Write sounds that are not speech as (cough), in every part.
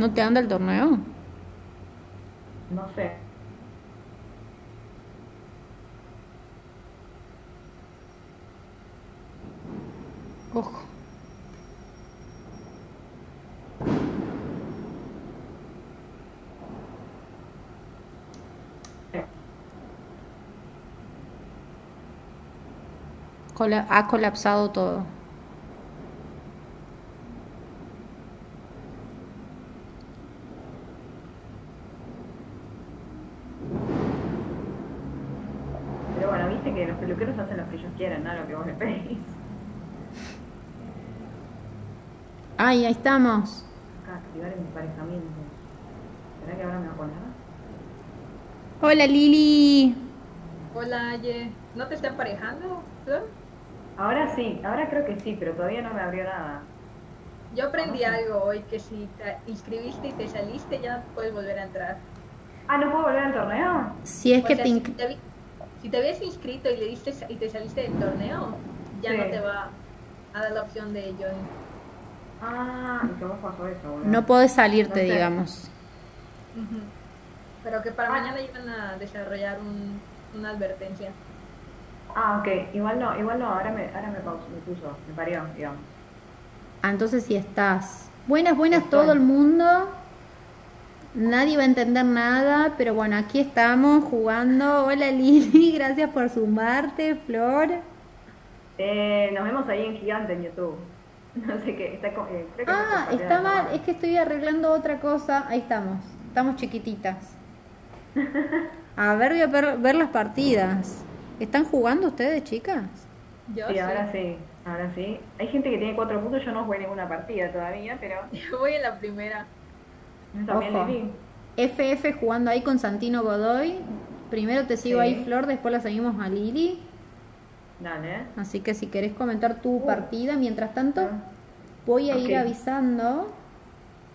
¿No te anda el torneo? No sé. Ojo. Ha colapsado todo. Pero bueno, viste que los peluqueros hacen lo que ellos quieren, no lo que vos les pedís. Ay, ahí estamos. Acá, activar emparejamiento. ¿Será que ahora me va a poner? Hola Lili. Hola, Aye. ¿No te está emparejando, Flor? Ahora sí, ahora creo que sí, pero todavía no me abrió nada. Yo aprendí Ajá. algo hoy, que si te inscribiste y te saliste ya no puedes volver a entrar. Ah, ¿no puedo volver al torneo? Si es O que sea, te... si, te, si te habías inscrito y le diste y te saliste del torneo, ya Sí. no te va a dar la opción de join. Ah, ¿y cómo pasó eso, boludo? No podés salirte, No sé. digamos. Pero que para Ah. mañana iban a desarrollar un- una advertencia. Ah, ok. Igual no, igual no, ahora me, ahora me pausó, me puso, me parió, digamos. Ah, entonces si estás. Buenas, buenas Estoy. todo el mundo. Nadie va a entender nada, pero bueno, aquí estamos jugando. Hola Lili, (laughs) gracias por sumarte, Flor. Eh, nos vemos ahí en Gigante en YouTube. (laughs) No sé qué, está co- eh, creo que Ah, está está mal, es que estoy arreglando otra cosa. Ahí estamos, estamos chiquititas. (laughs) A ver, voy a ver, ver las partidas. ¿Están jugando ustedes, chicas? Yo Sí, sí. ahora sí, ahora sí. Hay gente que tiene cuatro puntos, yo no jugué ninguna partida todavía, pero (laughs) Voy en la primera. yo también Ojo. le vi. FF jugando ahí con Santino Godoy. Primero te sigo Sí. ahí, Flor, después la seguimos a Lili. Dale, ¿eh? Así que si querés comentar tu Uh. partida, mientras tanto, Ah. voy a ir avisando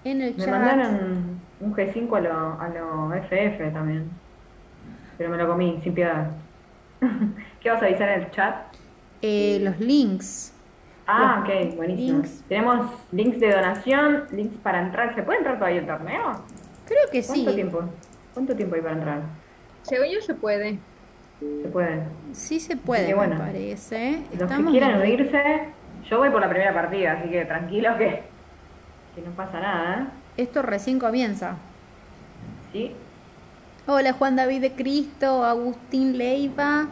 en el Me chat. mandaron un G5 a lo, a lo FF también. Pero me lo comí, sin piedad. (laughs) ¿Qué vas a avisar en el chat? eh, los links. Ah, Los ok, buenísimo. links. Tenemos links de donación, links para entrar. ¿Se puede entrar todavía al torneo? Creo que sí. ¿Cuánto tiempo? ¿Cuánto tiempo hay para entrar? Según yo se puede. Se puede. Sí se puede, bueno, me parece. Los que quieran unirse, yo voy por la primera partida, así que tranquilo que, que no pasa nada, ¿eh? Esto recién comienza. ¿Sí? Hola Juan David de Cristo, Agustín Leiva,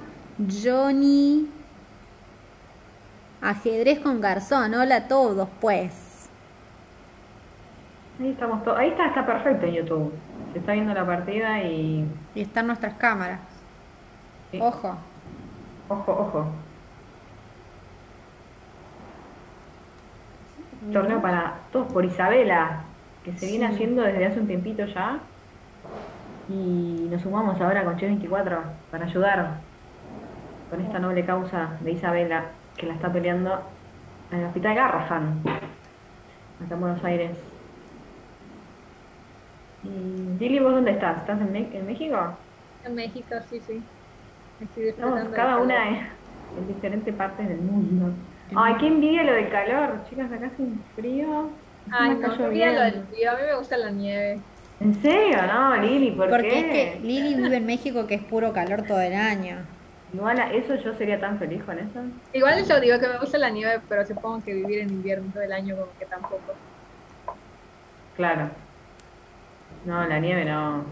Johnny, Ajedrez con Garzón. Hola a todos, pues. Ahí estamos todos. Ahí está, está perfecto en YouTube. Se está viendo la partida y. Y están nuestras cámaras. Sí. Ojo. Ojo, ojo. Torneo para todos por Isabela, que se viene haciendo desde hace un tiempito ya. Y nos sumamos ahora con Che24 para ayudar con esta noble causa de Isabela, que la está peleando en el hospital Garrahan, acá en Buenos Aires. Y Lili, ¿vos dónde estás? ¿Estás en, Me- en México? En México, sí, sí. Estoy Estamos cada una en, en diferentes partes del mundo. Ay, qué envidia lo del calor, chicas, acá hace un frío. Ay, no, lo del frío. A mí me gusta la nieve. ¿En serio? No, Lili, ¿por Porque qué? es que Lili vive en México que es puro calor todo el año. Igual a eso yo sería tan feliz con eso. Igual eso digo que me gusta la nieve, pero supongo que vivir en invierno todo el año como que tampoco. Claro. No, la nieve no.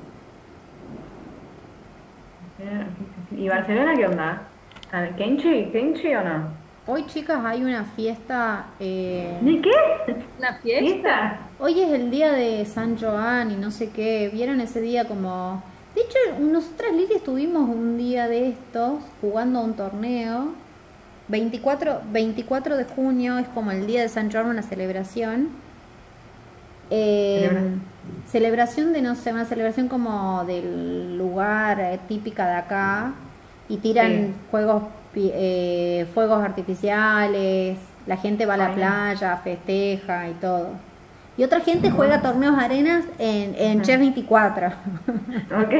¿Y Barcelona qué onda? Ah, ¿Kenchi? ¿Kenchi o no? Hoy, chicas, hay una fiesta. eh, ¿De qué? ¿Una fiesta? ¿Fiesta? Hoy es el día de San Joan y no sé qué. ¿Vieron ese día como.? De hecho, nosotras, Lili, estuvimos un día de estos jugando un torneo. 24, 24 de junio es como el día de San Joan, una celebración. Eh, Celebra- celebración de, no sé, una celebración como del lugar eh, típica de acá. Y tiran Sí. juegos, eh, fuegos artificiales. La gente va a la Ay. playa, festeja y todo. Y otra gente juega torneos de arenas en, en Ajá. Chess 24. (laughs) Ok.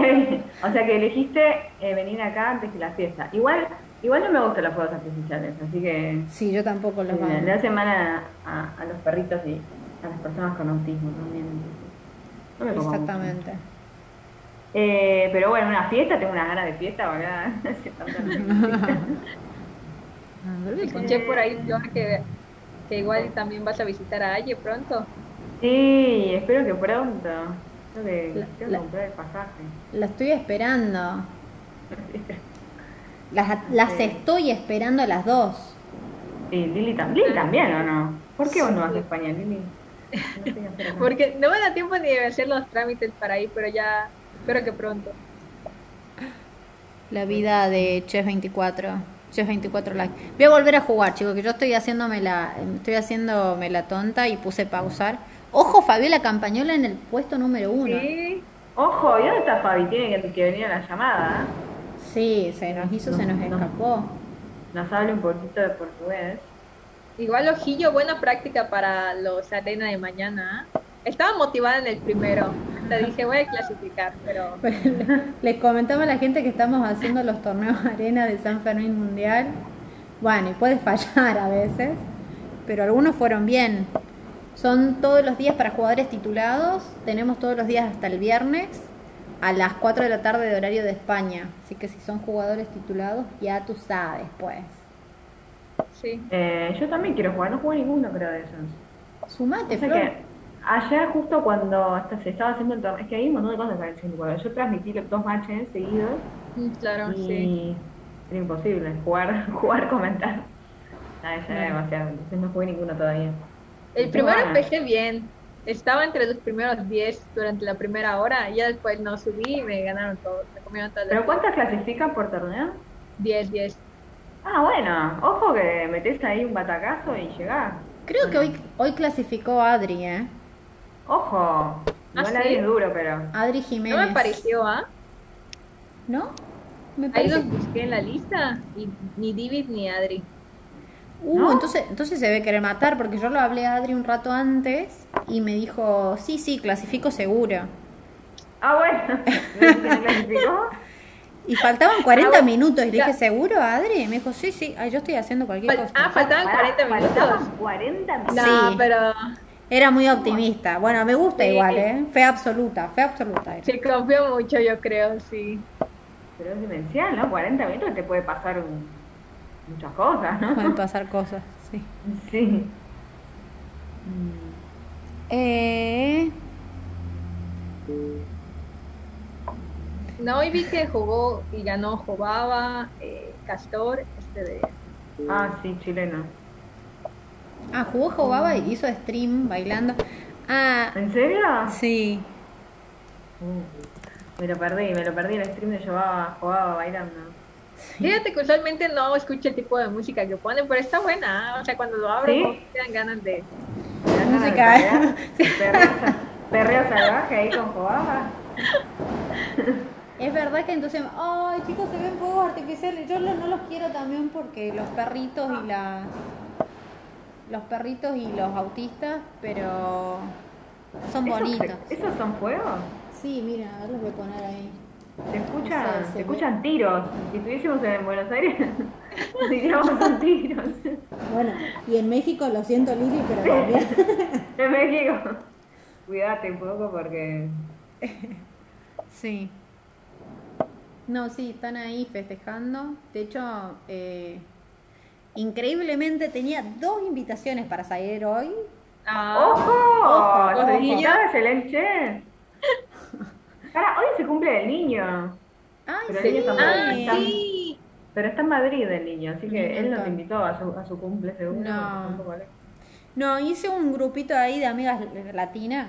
O sea que elegiste eh, venir acá antes que la fiesta. Igual, igual no me gustan los fuegos artificiales, así que Sí, yo tampoco los le, le hago. hace mal a, a- a los perritos y a las personas con autismo también. Me. Exactamente. Eh, pero bueno, una fiesta, tengo unas ganas de fiesta, ¿verdad? (laughs) Escuché (laughs) por ahí que, que igual también vas a visitar a Aye pronto. Sí, espero que pronto. Tengo que, La- tengo que la- comprar el pasaje. La estoy esperando. (laughs) Las, las Sí. estoy esperando a las dos. Sí, Lili, tam- Lili también, ¿o no? ¿Por qué vos no vas a España, Lili? (laughs) Porque no me da tiempo ni de hacer los trámites para ir, pero ya espero que pronto. La vida de Chess 24. Chess 24 like. Voy a volver a jugar, chicos, que yo estoy haciéndome la, estoy haciéndome la tonta y puse pausar. Ojo, Fabiola Campañola en el puesto número uno. Sí, Ojo, ¿y dónde está Fabi? Tiene que, que venir a la llamada. ¿eh? Sí, se nos hizo, se nos No, no. escapó. Nos habla un poquito de portugués. Igual ojillo, buena práctica para los arena de mañana. ¿ah? Estaba motivada en el primero. Te dije, voy a clasificar, pero (laughs) Les comentaba a la gente que estamos haciendo los torneos arena de San Fermín Mundial. Bueno, y puede fallar a veces, pero algunos fueron bien. Son todos los días para jugadores titulados. Tenemos todos los días hasta el viernes a las 4 de la tarde de horario de España. Así que si son jugadores titulados, ya tú sabes, pues. Sí. Eh, yo también quiero jugar, no jugué ninguno creo de esos. Sumate, O sea Flor. que ayer justo cuando hasta se estaba haciendo el torneo, es que hay un montón de cosas para el 54. Yo transmití los dos matches seguidos Mm, Claro, y sí. era imposible jugar, (laughs) jugar, comentar. Ah, ya era demasiado, entonces no jugué ninguno todavía. El primero Bueno. empecé bien. Estaba entre los primeros 10 durante la primera hora. Y ya después no subí y me ganaron todos. Me comieron todas ¿Pero cuántas clasifican por torneo? 10, 10. Ah, bueno, ojo que metés ahí un batacazo y llegás. Creo que hoy, hoy clasificó Adri, ¿eh? Ojo, igual ¿sí? ahí es duro, pero. Adri No Jiménez. me pareció, ¿ah? ¿No? Me Ahí parece los busqué en la lista. Y ni David ni Adri. Uh, ¿No? entonces, entonces se debe querer matar, porque yo lo hablé a Adri un rato antes y me dijo, sí, sí, clasifico seguro. Ah, bueno, (laughs) ¿me clasificó? Y faltaban 40 bueno, minutos y le dije, ¿seguro, Adri? Y me dijo, sí, sí, ay, yo estoy haciendo cualquier Fal- cosa. ah, faltaban Pará, 40 minutos. faltaban 40 minutos. No, Sí. pero Era muy optimista. Bueno, me gusta Sí. igual, ¿eh? Fe absoluta, fe absoluta. era. se confió mucho, yo creo, sí. Pero es demencial, ¿no? 40 minutos te puede pasar un- muchas cosas, ¿no? Pueden pasar cosas, sí. Sí. Eh, No, hoy vi que jugó y ganó Jobaba, eh, Castor, este de... Ah, sí, chileno. ah, jugó Jobaba y hizo stream bailando. Ah, ¿En serio? sí. Uh, me lo perdí, me lo perdí el stream de Jugaba, jugaba bailando. Fíjate que usualmente no escucho el tipo de música que ponen, pero está buena. ¿ah? O sea, cuando lo abro, ¿Sí? como que te dan ganas de... Me dan ganas de Música. (laughs) Perreo, sa- perreo salvaje ahí con Jugaba. (laughs) Es verdad que entonces, ay chicos, se ven fuegos artificiales. Yo no los quiero también porque los perritos y las. Los perritos y los autistas, pero. Son ¿Esos- bonitos. ¿Esos son fuegos? Sí, mira, a ver, los voy a poner ahí. Se escuchan, Sí, sí, se escuchan tiros. Si estuviésemos en Buenos Aires, (laughs) diríamos son tiros. Bueno, y en México lo siento, Lili, pero también. (laughs) En México. Cuídate un poco porque. Sí. No, sí, están ahí festejando. De hecho, eh, increíblemente tenía dos invitaciones para salir hoy. Ah, ¡Ojo! Ojo, ¡Los ojo. Elche! Para, hoy se cumple el niño. Ay, Pero sí. está está- sí. Pero está en Madrid el niño, así que Un él nos montón. invitó a su, a su cumple seguro. No. No, hice un grupito ahí de amigas latinas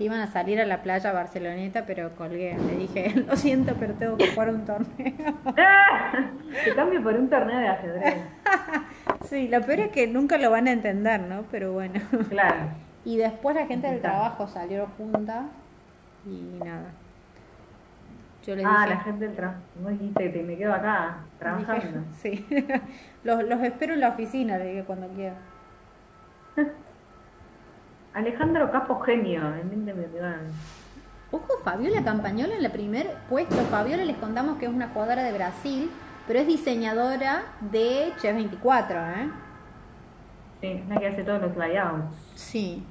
que iban a salir a la playa Barceloneta, pero colgué. Le dije, (laughs) lo siento, pero tengo que jugar un torneo. (laughs) Se cambia por un torneo de ajedrez. (laughs) sí, lo peor es que nunca lo van a entender, ¿no? Pero bueno. Claro. Y después la gente del trabajo salió juntas y nada. Yo les Ah, dije, la gente del trabajo. Vos dijiste que me quedo acá trabajando. dije, sí, los, los espero en la oficina, le dije cuando quiera. Alejandro Capo Genio, en me. Ojo, Fabiola Campañola en el primer puesto. Fabiola les contamos que es una jugadora de Brasil, pero es diseñadora de Chess 24, ¿eh? Sí, la que hace todos los layouts. Sí.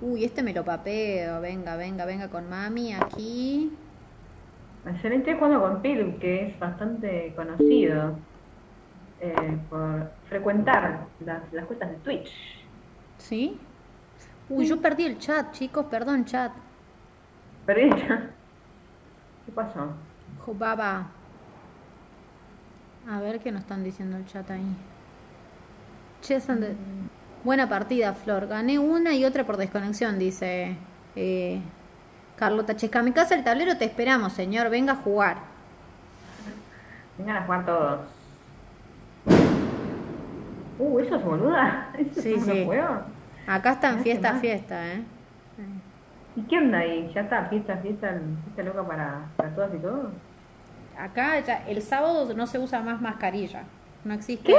Uy, este me lo papeo. Venga, venga, venga con mami aquí. Ayer estoy jugando con Pil, que es bastante conocido eh, por frecuentar las, las cuentas de Twitch. ¿Sí? Uy, yo perdí el chat, chicos. Perdón, chat. Perdí ya. ¿Qué pasó? Jubaba. A ver qué nos están diciendo el chat ahí. Che, Sande- Buena partida, Flor. Gané una y otra por desconexión, dice eh, Carlota Chesca. Mi casa el tablero te esperamos, señor. Venga a jugar. Vengan a jugar todos. Uh, ¿eso es boluda? (laughs) ¿Eso Sí, es sí. juego? Acá está en Me hace fiesta, mal. fiesta, ¿eh? ¿Y qué onda ahí? ¿Ya está fiesta, fiesta, fiesta loca para, para todas y todos? Acá ya, el sábado no se usa más mascarilla. No existe.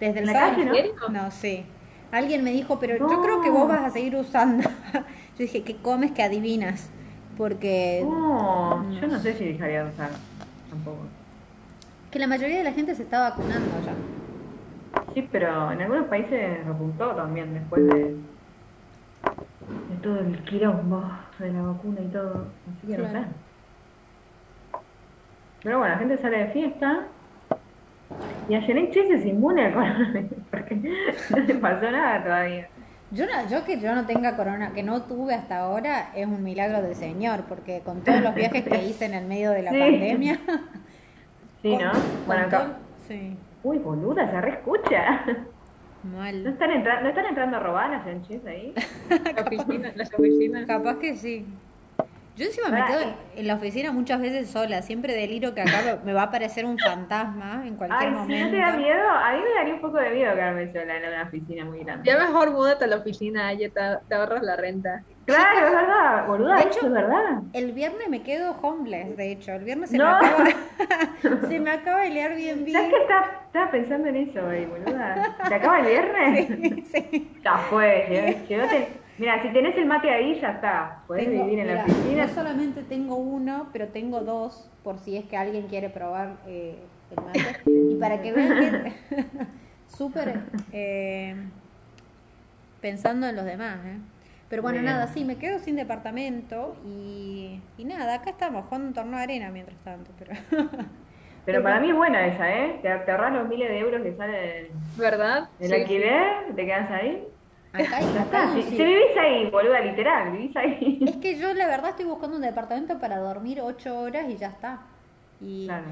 Desde el ¿En la sábado. calle, no? No, sí. Alguien me dijo, pero yo No. creo que vos vas a seguir usando. (laughs) yo dije, ¿qué comes que adivinas? Porque No, yo no sé si dejaría de usar tampoco. que la mayoría de la gente se está vacunando ya. Sí, pero en algunos países repuntó también después de, de todo el quilombo de la vacuna y todo. Así que no sé. Pero bueno, la gente sale de fiesta. Y a Janet Chase es inmune al coronavirus (laughs) porque no le pasó nada todavía. Yo, no- yo que yo no tenga corona, que no tuve hasta ahora, es un milagro del Señor, porque con todos los viajes que hice en el medio de la (laughs) Sí. pandemia. Sí, ¿no? Bueno, acá. Sí, Uy, boluda, se reescucha. ¿No mal. están, entra- ¿No están entrando a robar a Sánchez ahí? (laughs) La oficina, las oficinas. Capaz que sí. Yo encima me quedo eh. en la oficina muchas veces sola, siempre deliro que acá me va a aparecer un fantasma en cualquier Ay, si momento. no te da miedo, a mí me daría un poco de miedo quedarme sola en una oficina muy grande. Ya mejor múdate a la oficina, ya te, te ahorras la renta. Claro, es verdad, boluda, De hecho- es verdad. El viernes me quedo homeless, de hecho. El viernes se No. me acaba (laughs) (laughs) se me acaba el Airbnb. ¿Sabes qué estaba, estaba pensando en eso, güey, boluda? ¿Se acaba el viernes? (laughs) Sí. Ya fue, lle- llévate. Mira, si tenés el mate ahí, ya está. Podés Tengo- vivir en la oficina. No solamente tengo uno, pero tengo dos, por si es que alguien quiere probar eh, el mate. Y para que vean que (laughs) súper eh, pensando en los demás. ¿eh? Pero bueno, Bien. nada, sí, me quedo sin departamento y, y nada, acá estamos jugando un torneo de arena mientras tanto. Pero (laughs) Pero para mí es buena esa, ¿eh? Te, te ahorras los miles de euros que sale el, ¿Verdad? el Sí, sí. alquiler, te quedas ahí. Acá, acá está. Si, sí. si vivís ahí, boluda, literal, vivís ahí. Es que yo la verdad estoy buscando un departamento para dormir ocho horas y ya está. Y Claro.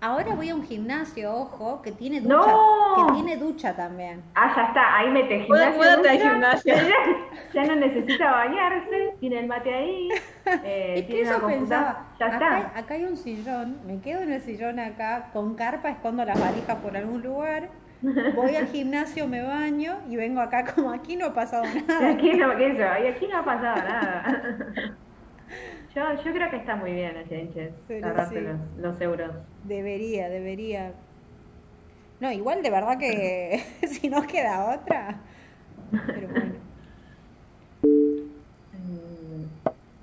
ahora voy a un gimnasio, ojo, que tiene ducha, ¡No! que tiene ducha también. Ah, ya está, ahí mete gimnasio. al ducha, gimnasio. (laughs) Ya, ya no necesita bañarse, tiene el mate ahí, (laughs) eh, es que eso pensaba, Ya acá, está. hay- acá hay un sillón, me quedo en el sillón acá, con carpa escondo las valijas por algún lugar, voy al gimnasio, me baño y vengo acá como aquí no ha pasado (laughs) nada. aquí no. Y aquí no ha pasado nada. (laughs) Yo, yo creo que está muy bien, Chenches, ahorrarte sí. los, los euros. Debería, debería. No, igual de verdad que (laughs) si no queda otra. Pero bueno. Mm,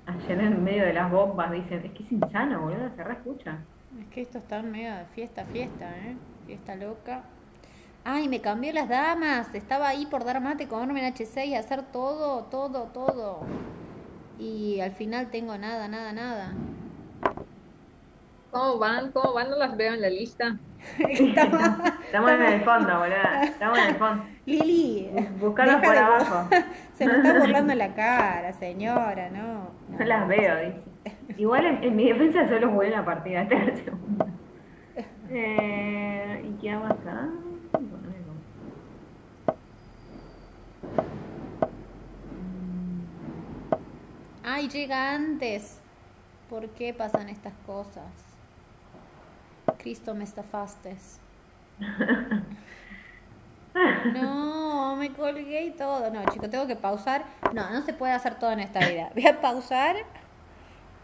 Ayer en medio de las bombas dicen, es que es insano, boludo, se reescucha. Es que esto está en medio de fiesta, fiesta, ¿eh? Fiesta loca. Ay, me cambié las damas. Estaba ahí por dar mate, comerme en H6 y hacer todo, todo, todo. Y al final tengo nada, nada, nada. ¿Cómo van? ¿Cómo van? No las veo en la lista. (laughs) Estamos en el fondo, boludo, estamos en el fondo. Lili, Buscanos por abajo. (laughs) Se me está burlando la cara, señora, no. No las veo, dice. Igual en, en mi defensa solo jugué (laughs) la partida. Eh, ¿Y qué hago acá? Bueno, no. Ay, llega antes. ¿Por qué pasan estas cosas? Cristo, me estafaste. (laughs) No, me colgué y todo. No, chicos, tengo que pausar. No, no se puede hacer todo en esta vida. Voy a pausar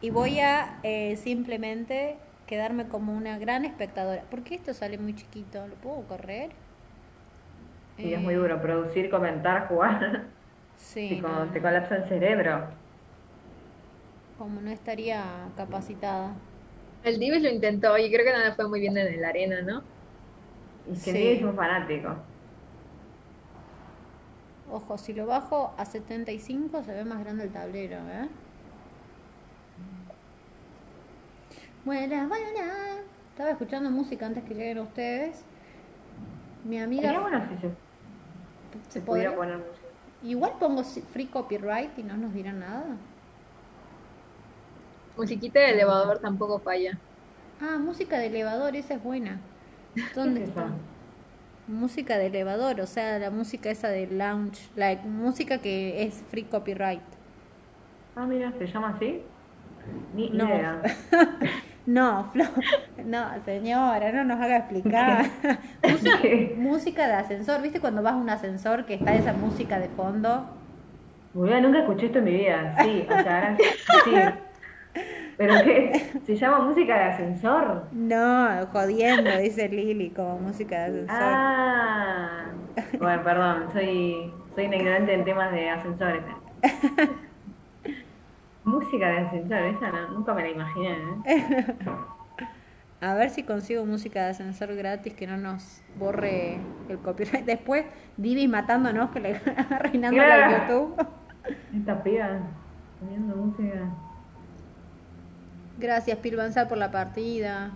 y voy a eh, simplemente quedarme como una gran espectadora. ¿Por qué esto sale muy chiquito? ¿Lo puedo correr? Sí, es Eh, muy duro producir, comentar, jugar. Sí, (laughs) Te, co- no, te colapsa el cerebro. Como no estaría capacitada. El Divis lo intentó y creo que no le fue muy bien en la arena, ¿no? Y que Sí. es un fanático. Ojo, si lo bajo a 75 se ve más grande el tablero, ¿eh? Buena, buena. Estaba escuchando música antes que lleguen ustedes. Mi amiga. Sería bueno si se, ¿se pudiera poner música. Igual pongo free copyright y no nos dirán nada. Musiquita de elevador tampoco falla. Ah, música de elevador, esa es buena. ¿Dónde ¿Qué es está? Música de elevador, o sea, la música esa de lounge, la música que es free copyright. Ah, mira, ¿se llama así? Ni No. idea. (laughs) No, Flo, no, señora, no nos haga explicar. (laughs) música, música de ascensor, ¿viste cuando vas a un ascensor que está esa música de fondo? Boluda, nunca escuché esto en mi vida. Sí, o sea, sí. ¿Pero qué? ¿Se llama música de ascensor? No, jodiendo, dice Lili, como música de ascensor. Ah. Bueno, perdón, soy, soy una ignorante en temas de ascensores. música de ascensor, esa no, nunca me la imaginé. ¿eh? (laughs) A ver si consigo música de ascensor gratis que no nos borre el copyright. Después, Divi matándonos, que le (laughs) arruinando la. YouTube. Esta piba poniendo música. Gracias, Pilbanzar, por la partida.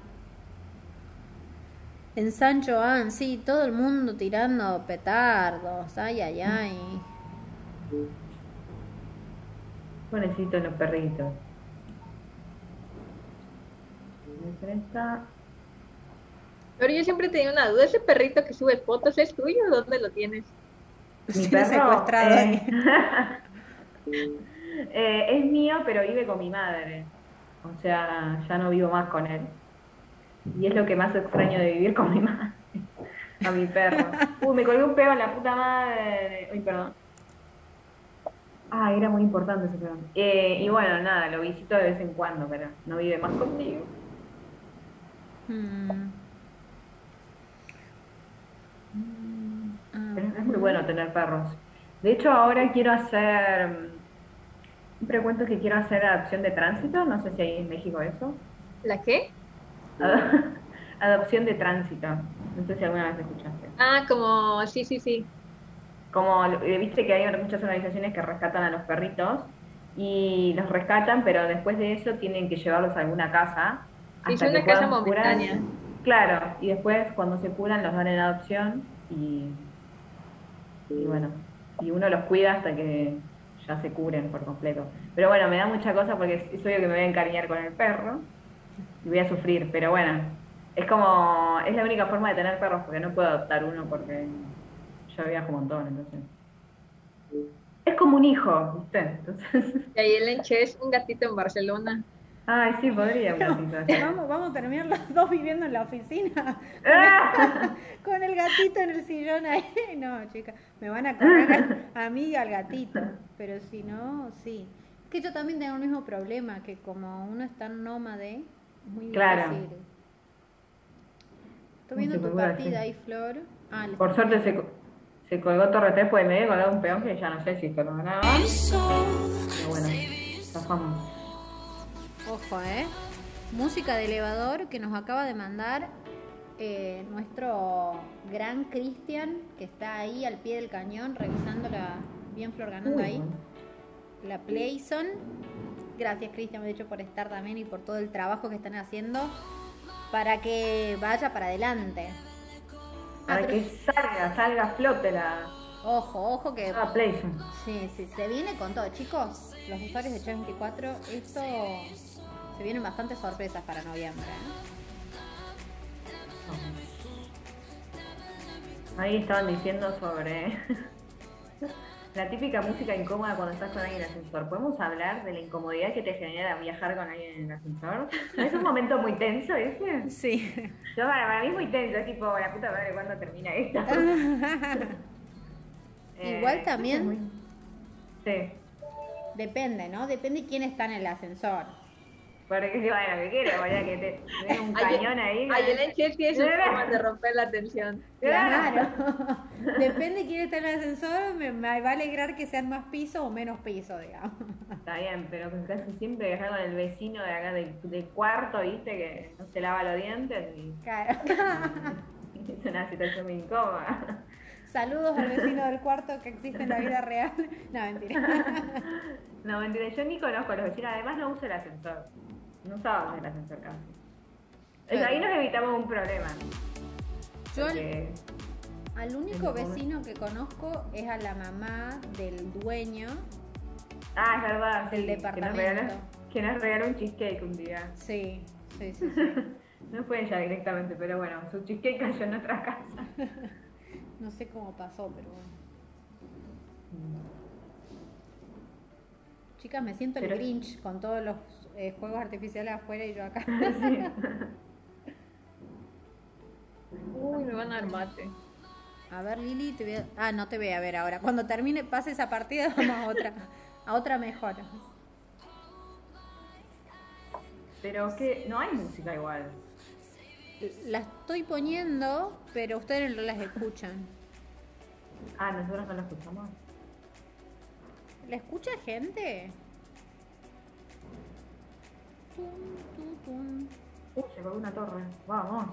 En San Joan, sí, todo el mundo tirando petardos. Ay, ay, ay. Pobrecito los perritos. Pero yo siempre tenía una duda, ese perrito que sube fotos, ¿es tuyo o dónde lo tienes? Mi Sí, perro secuestrado eh, ahí. (laughs) eh, es mío, pero vive con mi madre. O sea, ya no vivo más con él. Y es lo que más extraño de vivir con mi madre. A mi perro. (laughs) Uy, me colgué un pego en la puta madre. Uy, perdón. Ah, era muy importante ese pego. Eh, y bueno, nada, lo visito de vez en cuando, pero no vive más conmigo. Mm. Ah, Pero es muy bueno tener perros. De hecho, ahora quiero hacer. Cuento que quiero hacer adopción de tránsito. No sé si hay en México eso. ¿La qué? Ad- (laughs) Adopción de tránsito. No sé si alguna vez escuchaste. Ah, como, sí, sí, sí. Como eh, viste que hay muchas organizaciones que rescatan a los perritos y los rescatan, pero después de eso tienen que llevarlos a alguna casa. Hasta que una casa puedan curar. momentánea. Claro, y después cuando se curan los dan en adopción y, y bueno, y uno los cuida hasta que ya se curen por completo. Pero bueno, me da mucha cosa porque es, obvio que me voy a encariñar con el perro y voy a sufrir, pero bueno, es como, es la única forma de tener perros porque no puedo adoptar uno porque yo viajo un montón, entonces. Es como un hijo, ¿viste? Entonces, Y ahí el Enche es un gatito en Barcelona. Ay, sí, podría (laughs) así. Vamos, vamos a terminar los dos viviendo en la oficina. (laughs) ¡Ah! Con el gatito en el sillón ahí. (laughs) No, chica, me van a correr a, a mí y al gatito. Pero si no, sí. Es que yo también tengo el mismo problema, que como uno es tan nómade, es muy Claro. difícil. Estoy viendo tu partida ahí, Flor. Ah, Por suerte se, co- se colgó Torre 3, pues me había colgado un peón que ya no sé si perdonaba. Pero bueno, zafamos. Ojo, ¿eh? Música de elevador que nos acaba de mandar eh, nuestro gran Cristian, que está ahí al pie del cañón, revisándola bien Flor ganando Uy, ahí. La Playson. Gracias, Cristian, de hecho, por estar también y por todo el trabajo que están haciendo para que vaya para adelante. Ah, Para pero- que salga, salga a flote la Ojo, ojo que nueva PlayStation. Sí, sí, se viene con todo. Chicos, los usuarios de Chess 24, esto se vienen bastantes sorpresas para noviembre. ¿eh? Ahí estaban diciendo sobre (laughs) la típica música incómoda cuando estás con alguien en el ascensor. ¿Podemos hablar de la incomodidad que te genera viajar con alguien en el ascensor? ¿No (laughs) ¿Es un momento muy tenso ese? Sí. Yo para, para mí es muy tenso, es tipo, la puta madre, ¿cuándo termina esto? (laughs) Igual Eh, también- muy- Sí. Depende, ¿no? Depende quién está en el ascensor. Porque si bueno, que quiero, boludo, que te un Ay, cañón ahí. Ay, el Enche tiene sus formas de romper la tensión. Claro. (laughs) Depende quién está en el ascensor, me, me va a alegrar que sean más piso o menos piso, digamos. Está bien, pero que casi siempre dejar con el vecino de acá del, del cuarto, viste, que no se lava los dientes y Claro. (laughs) es una situación muy incómoda. Saludos al vecino del cuarto que existe en la vida real. (laughs) No, mentira. No, mentira, yo ni conozco a los vecinos, además no uso el ascensor. No usábamos el ascensor casi. Claro. Ahí nos evitamos un problema. Yo al, porque- al único vecino que conozco es a la mamá del dueño. Ah, es verdad. Del sí, departamento. Que nos, regaló, que nos regaló un cheesecake un día. Sí, sí, sí, sí. (laughs) No fue ella directamente, pero bueno, su cheesecake cayó en nuestra casa. (laughs) No sé cómo pasó, pero bueno. Chicas, me siento el Pero- Grinch con todos los eh, juegos artificiales afuera y yo acá. (laughs) Sí. Uy, me van a dar mate. A ver, Lili, te voy a... Ah, no te voy a ver ahora. Cuando termine, pase esa partida, vamos a otra. A otra mejor. Pero que no hay música igual. La estoy poniendo, pero ustedes no las escuchan. Ah, nosotros no la escuchamos. ¿La escucha gente? Uh, se colgó una torre. Vamos.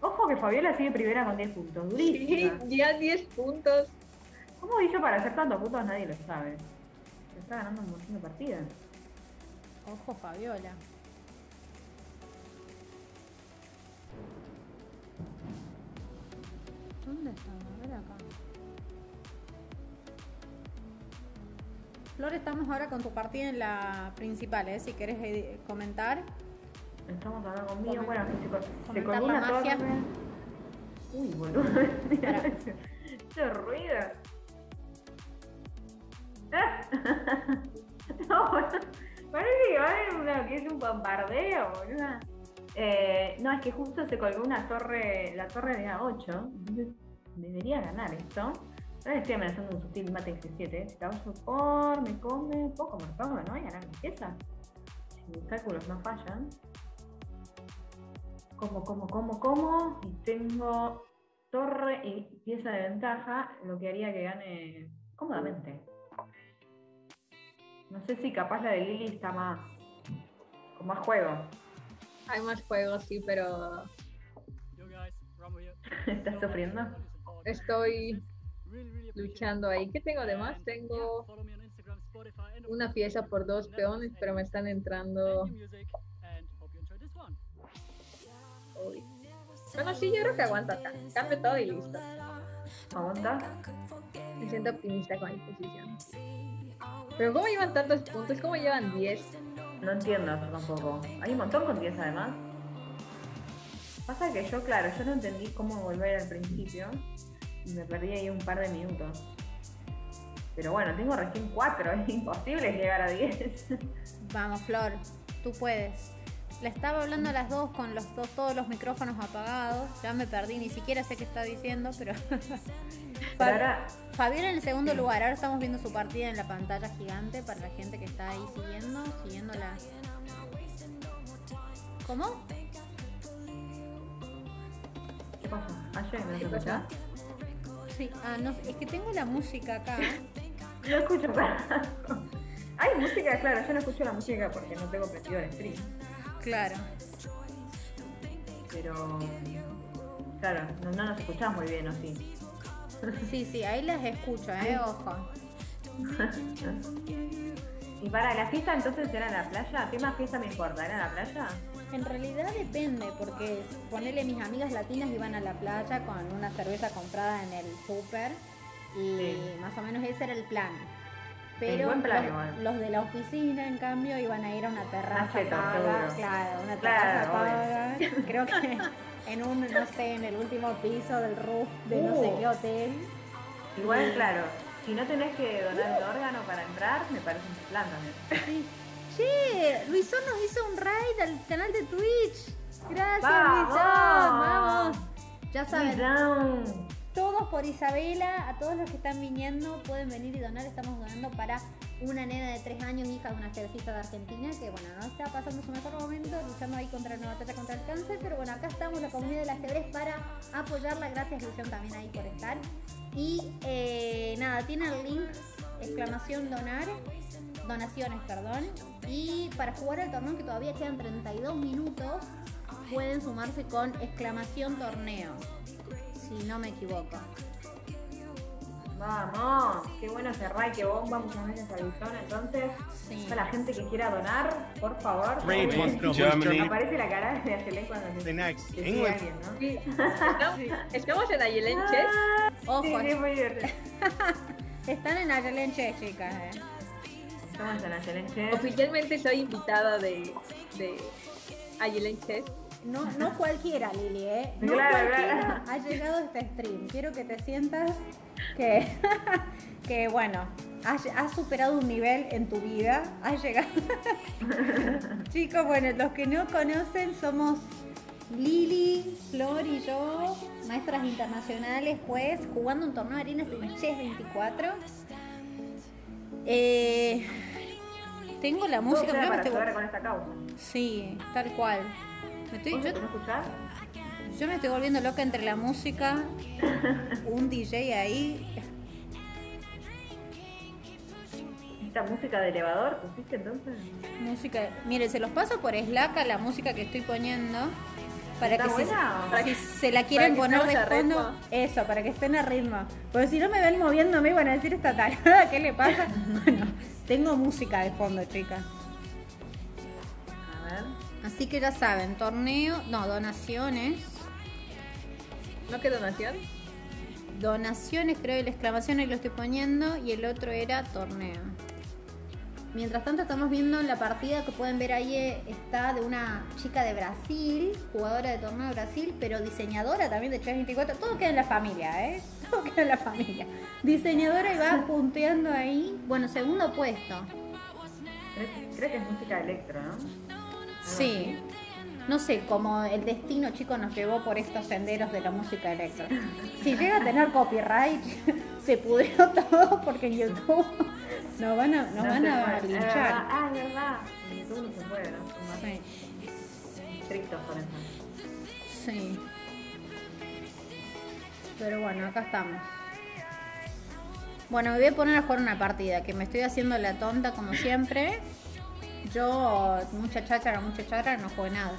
Ojo que Fabiola sigue primera con 10 puntos. Sí, Durísima. ya 10 puntos. ¿Cómo hizo para hacer tantos puntos? Nadie lo sabe. Se está ganando un montón de partidas. Ojo, Fabiola. ¿Dónde está? A ver acá. Flor, estamos ahora con tu partida en la principal, ¿eh? Si querés eh, comentar. Estamos hablando conmigo. Comen- Bueno, se, se colgó la magia. Uy, boludo. Ese (laughs) ruido. (laughs) no, boludo. Parece que va a haber una, que es un bombardeo, boludo. Eh, no, es que justo se colgó una torre, la torre de A8. Entonces debería ganar esto. Ahora le estoy amenazando un sutil mate X7. Caballo por, me come, poco me come, ¿no? Y ganar mi pieza. Si mis cálculos no fallan. Como, como, como, como. Y tengo torre y pieza de ventaja, lo que haría que gane cómodamente. No sé si capaz la de Lily está más. con más juego. Hay más juegos, sí, pero (laughs) ¿Estás sufriendo? estoy luchando ahí. ¿Qué tengo además? Tengo una pieza por dos peones, pero me están entrando. Uy. Bueno, sí, yo creo que aguanto acá. Cambio todo y listo. ¿Aguanta? Me siento optimista con mi posición. Pero ¿cómo llevan tantos puntos? ¿Cómo llevan 10? No entiendo eso tampoco. Hay un montón con 10 además. Pasa que yo, claro, yo no entendí cómo volver al principio. Me perdí ahí un par de minutos. Pero bueno, tengo recién 4, (laughs) es imposible llegar a 10. Vamos, Flor, tú puedes. Le estaba hablando a las dos con los dos, todos los micrófonos apagados. Ya me perdí, ni siquiera sé qué está diciendo, pero. (laughs) Pero ahora, Fabiola en el segundo lugar. Ahora estamos viendo su partida en la pantalla gigante para la gente que está ahí siguiendo, siguiéndola. ¿Cómo? ¿qué pasó? Ayer me. Sí, ah, no, es que tengo la música acá. No escucho para. Hay música, claro, yo no escucho la música porque no tengo prendido el stream. Claro. Pero. Claro, no, no nos escuchás muy bien, ¿o sí? Sí, sí, ahí las escucho, eh, ojo. (laughs) Y para la fiesta entonces era la playa. ¿Qué más fiesta me importa? ¿Era la playa? En realidad depende, porque ponele mis amigas latinas iban a la playa con una cerveza comprada en el súper y Sí. más o menos ese era el plan. El Pero plan los, de la oficina, en cambio, iban a ir a una terraza paga. Claro, una Claro, terraza paga. Creo que en un, no sé, en el último piso del roof de no sé Uh. qué hotel. Igual, claro, si no tenés que donar un órgano para entrar, me parece un plan también. Sí. Che, Luisón nos hizo un raid al canal de Twitch. Gracias, ¡Vamos! Luisón. Vamos. Ya saben, todos por Isabela, a todos los que están viniendo pueden venir y donar. Estamos donando para una nena de 3 años, hija de una ajedrecista de Argentina, que bueno, no está pasando su mejor momento, luchando ahí contra la batalla contra el cáncer, pero bueno, acá estamos, la comunidad del ajedrez, para apoyarla. Gracias, Lucián, también ahí por estar. Y eh, nada, tiene el link, exclamación donar, donaciones, perdón. Y para jugar al torneo, que todavía quedan 32 minutos, pueden sumarse con exclamación torneo si no me equivoco. Vamos, qué bueno Ray, qué bomba, muchas gracias a Buzón. Entonces, Sí. a la gente que quiera donar, por favor. Aparece la cara de Ayelen cuando. Estamos, (laughs) estamos en Ayelen Chess. Ojo, Sí, sí, muy divertido. (laughs) están en Ayalenche, chicas. eh. Estamos en Ayelen. Oficialmente soy invitada de, de Ayelen Chess. No, no cualquiera, Lili, ¿eh? No Claro, cualquiera claro. ha llegado a este stream. Quiero que te sientas que, (laughs) que bueno, has, has superado un nivel en tu vida. Has llegado. (laughs) Chicos, bueno, los que no conocen somos Lili, Flor y yo, maestras internacionales, pues, jugando un torneo de arenas de Chess 24. Eh, tengo la música, mirá, me estoy- con esta causa. Sí, tal cual. Me estoy- ¿Vos yo, no yo me estoy volviendo loca entre la música, (laughs) un DJ ahí. ¿Esta música de elevador pusiste entonces? Música. Mire, se los paso por Slack a la música que estoy poniendo. Para ¿Está que si, Para si que- se la quieren poner de fondo, eso, para que estén a ritmo. Porque si no me ven moviéndome, van a decir esta tarada, (laughs) ¿qué le pasa? Bueno, (laughs) tengo música de fondo, chicas. A ver. Así que ya saben, torneo, no, donaciones. ¿No qué donación? Donaciones, creo que la exclamación ahí lo estoy poniendo. Y el otro era torneo. Mientras tanto estamos viendo la partida que pueden ver ahí eh, está de una chica de Brasil, jugadora de torneo de Brasil, pero diseñadora también de Chess 24. Todo queda en la familia, ¿eh? (laughs) Todo queda en la familia. Diseñadora y va (laughs) punteando ahí. Bueno, segundo puesto. Creo, que es música electro, ¿no? Sí. No sé, como el destino, chicos, nos llevó por estos senderos de la música electro. Si llega a tener copyright, (laughs) se pudrió (laughs) todo porque en YouTube nos van a, nos No van a puede. Es linchar. Ah, es verdad. En YouTube no se puede, ¿no? Sí, estrictos con eso. sí. Pero bueno, acá estamos. Bueno, me voy a poner a jugar una partida, que me estoy haciendo la tonta como siempre. Yo, mucha cháchara, mucha cháchara, no juego nada.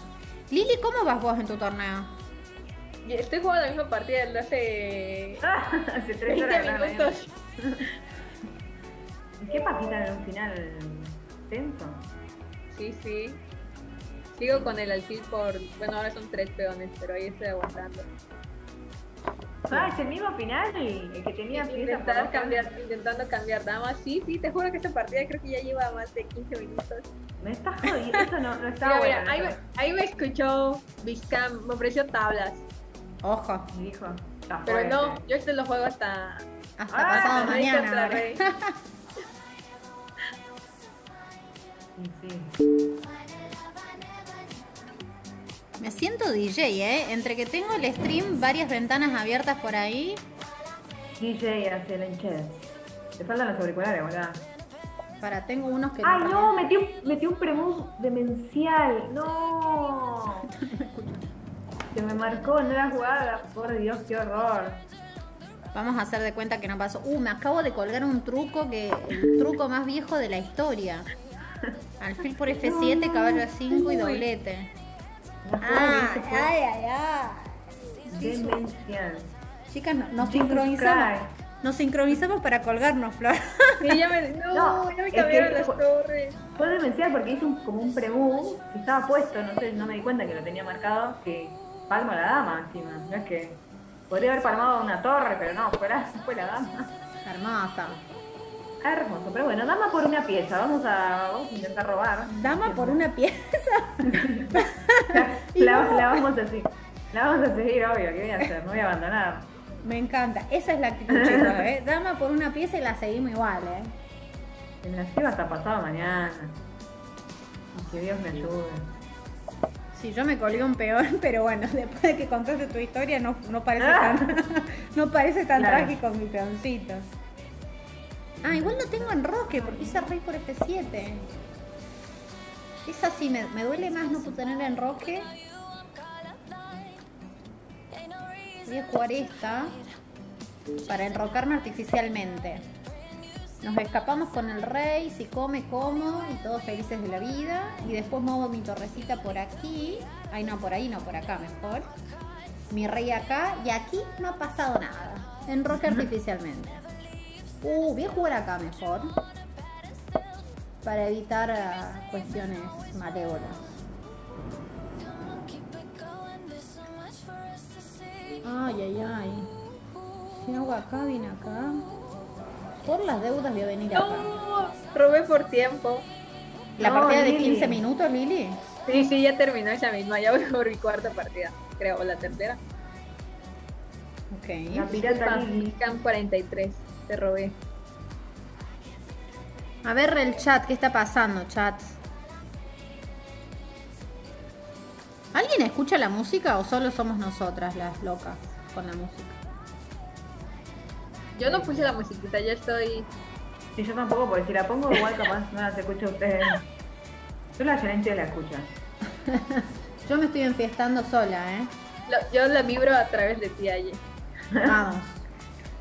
Lili, ¿cómo vas vos en tu torneo? Estoy jugando la misma partida desde hace (laughs) Ah, Hace tres 20 horas. ¿no? minutos. (laughs) ¿Qué papita en un final tenso? Sí, sí. Sigo con el alfil por. Bueno, ahora son tres peones, pero ahí estoy aguantando. Ah, es el mismo final, el que tenía por Intentar cambiar, intentando cambiar damas. Sí, sí, te juro que esta partida creo que ya lleva más de 15 minutos. Me estás jodiendo, eso no, no Mira, estaba mira, bueno. ahí, me, ahí me escuchó Biscam, me ofreció tablas. Ojo, Me dijo, está Pero no, yo este lo juego hasta. hasta Ah, pasado mañana. contra ahora. Rey. (laughs) Sí, sí. Me siento DJ, ¿eh? Entre que tengo el stream, varias ventanas abiertas por ahí. DJ hace el chess. Te faltan los auriculares, ¿verdad? Para, tengo unos que... ¡Ay, no! Metí un, metí un premus demencial. ¡No! Se me marcó en la jugada. Por Dios, qué horror. Vamos a hacer de cuenta que no pasó. Uh, me acabo de colgar un truco que... El truco más viejo de la historia. Alfil por F7, caballo A5 y doblete. Ah, ay, ay, ay. Demencial. Chicas, no- nos Jesus sincronizamos. Christ. Nos sincronizamos para colgarnos, Flor. Sí, ya me, no, (laughs) No, ya me es cambiaron que las fue- torres. Fue demencial porque hizo un, como un premove que estaba puesto, no sé, no me di cuenta que lo tenía marcado, que palmo a la dama encima. No es que podría haber palmado una torre, pero no, fue la, (laughs) fue la dama. Hermosa. Ah, hermoso, pero bueno, dama por una pieza, vamos a, vamos a intentar robar. Dama por una pieza. (laughs) La, vamos- la vamos a seguir, la vamos a seguir, obvio, ¿qué voy a hacer? No voy a abandonar. Me encanta. Esa es la actitud, chicos, ¿eh? (laughs) Dama por una pieza y la seguimos igual, ¿eh? En la lleva hasta pasado mañana. Que Dios me ayude. Sí, yo me colgué un peor, (laughs) pero bueno, después de que contaste tu historia no, no parece tan, no parece tan Claro. trágico mi peoncito. Ah, igual no tengo enroque porque hice rey por F7. Es así, me, me duele más no tener enroque. Voy a jugar esta para enrocarme artificialmente. Nos escapamos con el rey, si come, como, y todos felices de la vida. Y después muevo mi torrecita por aquí. Ay, no, por ahí, no, por acá mejor. Mi rey acá, y aquí no ha pasado nada. Enroque artificialmente. Uh, voy a jugar acá mejor. Para evitar ah, cuestiones malévolas. Ay, ay, ay. Si hago acá, viene acá. Por las deudas voy a venir acá. No, robé por tiempo. ¿La No, partida de Lili. 15 minutos, Lili? Sí, sí, ya terminó esa misma. Ya voy por mi cuarta partida, creo, o la tercera. La Ok. pirata Lili. Cam 43, te robé. A ver el chat, ¿qué está pasando, chat? ¿Alguien escucha la música o solo somos nosotras las locas con la música? Yo no puse la musiquita, yo estoy. Sí, yo tampoco, porque si la pongo igual capaz no las escucho a ustedes. Yo la gerente la escucha. (laughs) Yo me estoy enfiestando sola, ¿eh? lo- yo la vibro a través de ti, Aye. Vamos.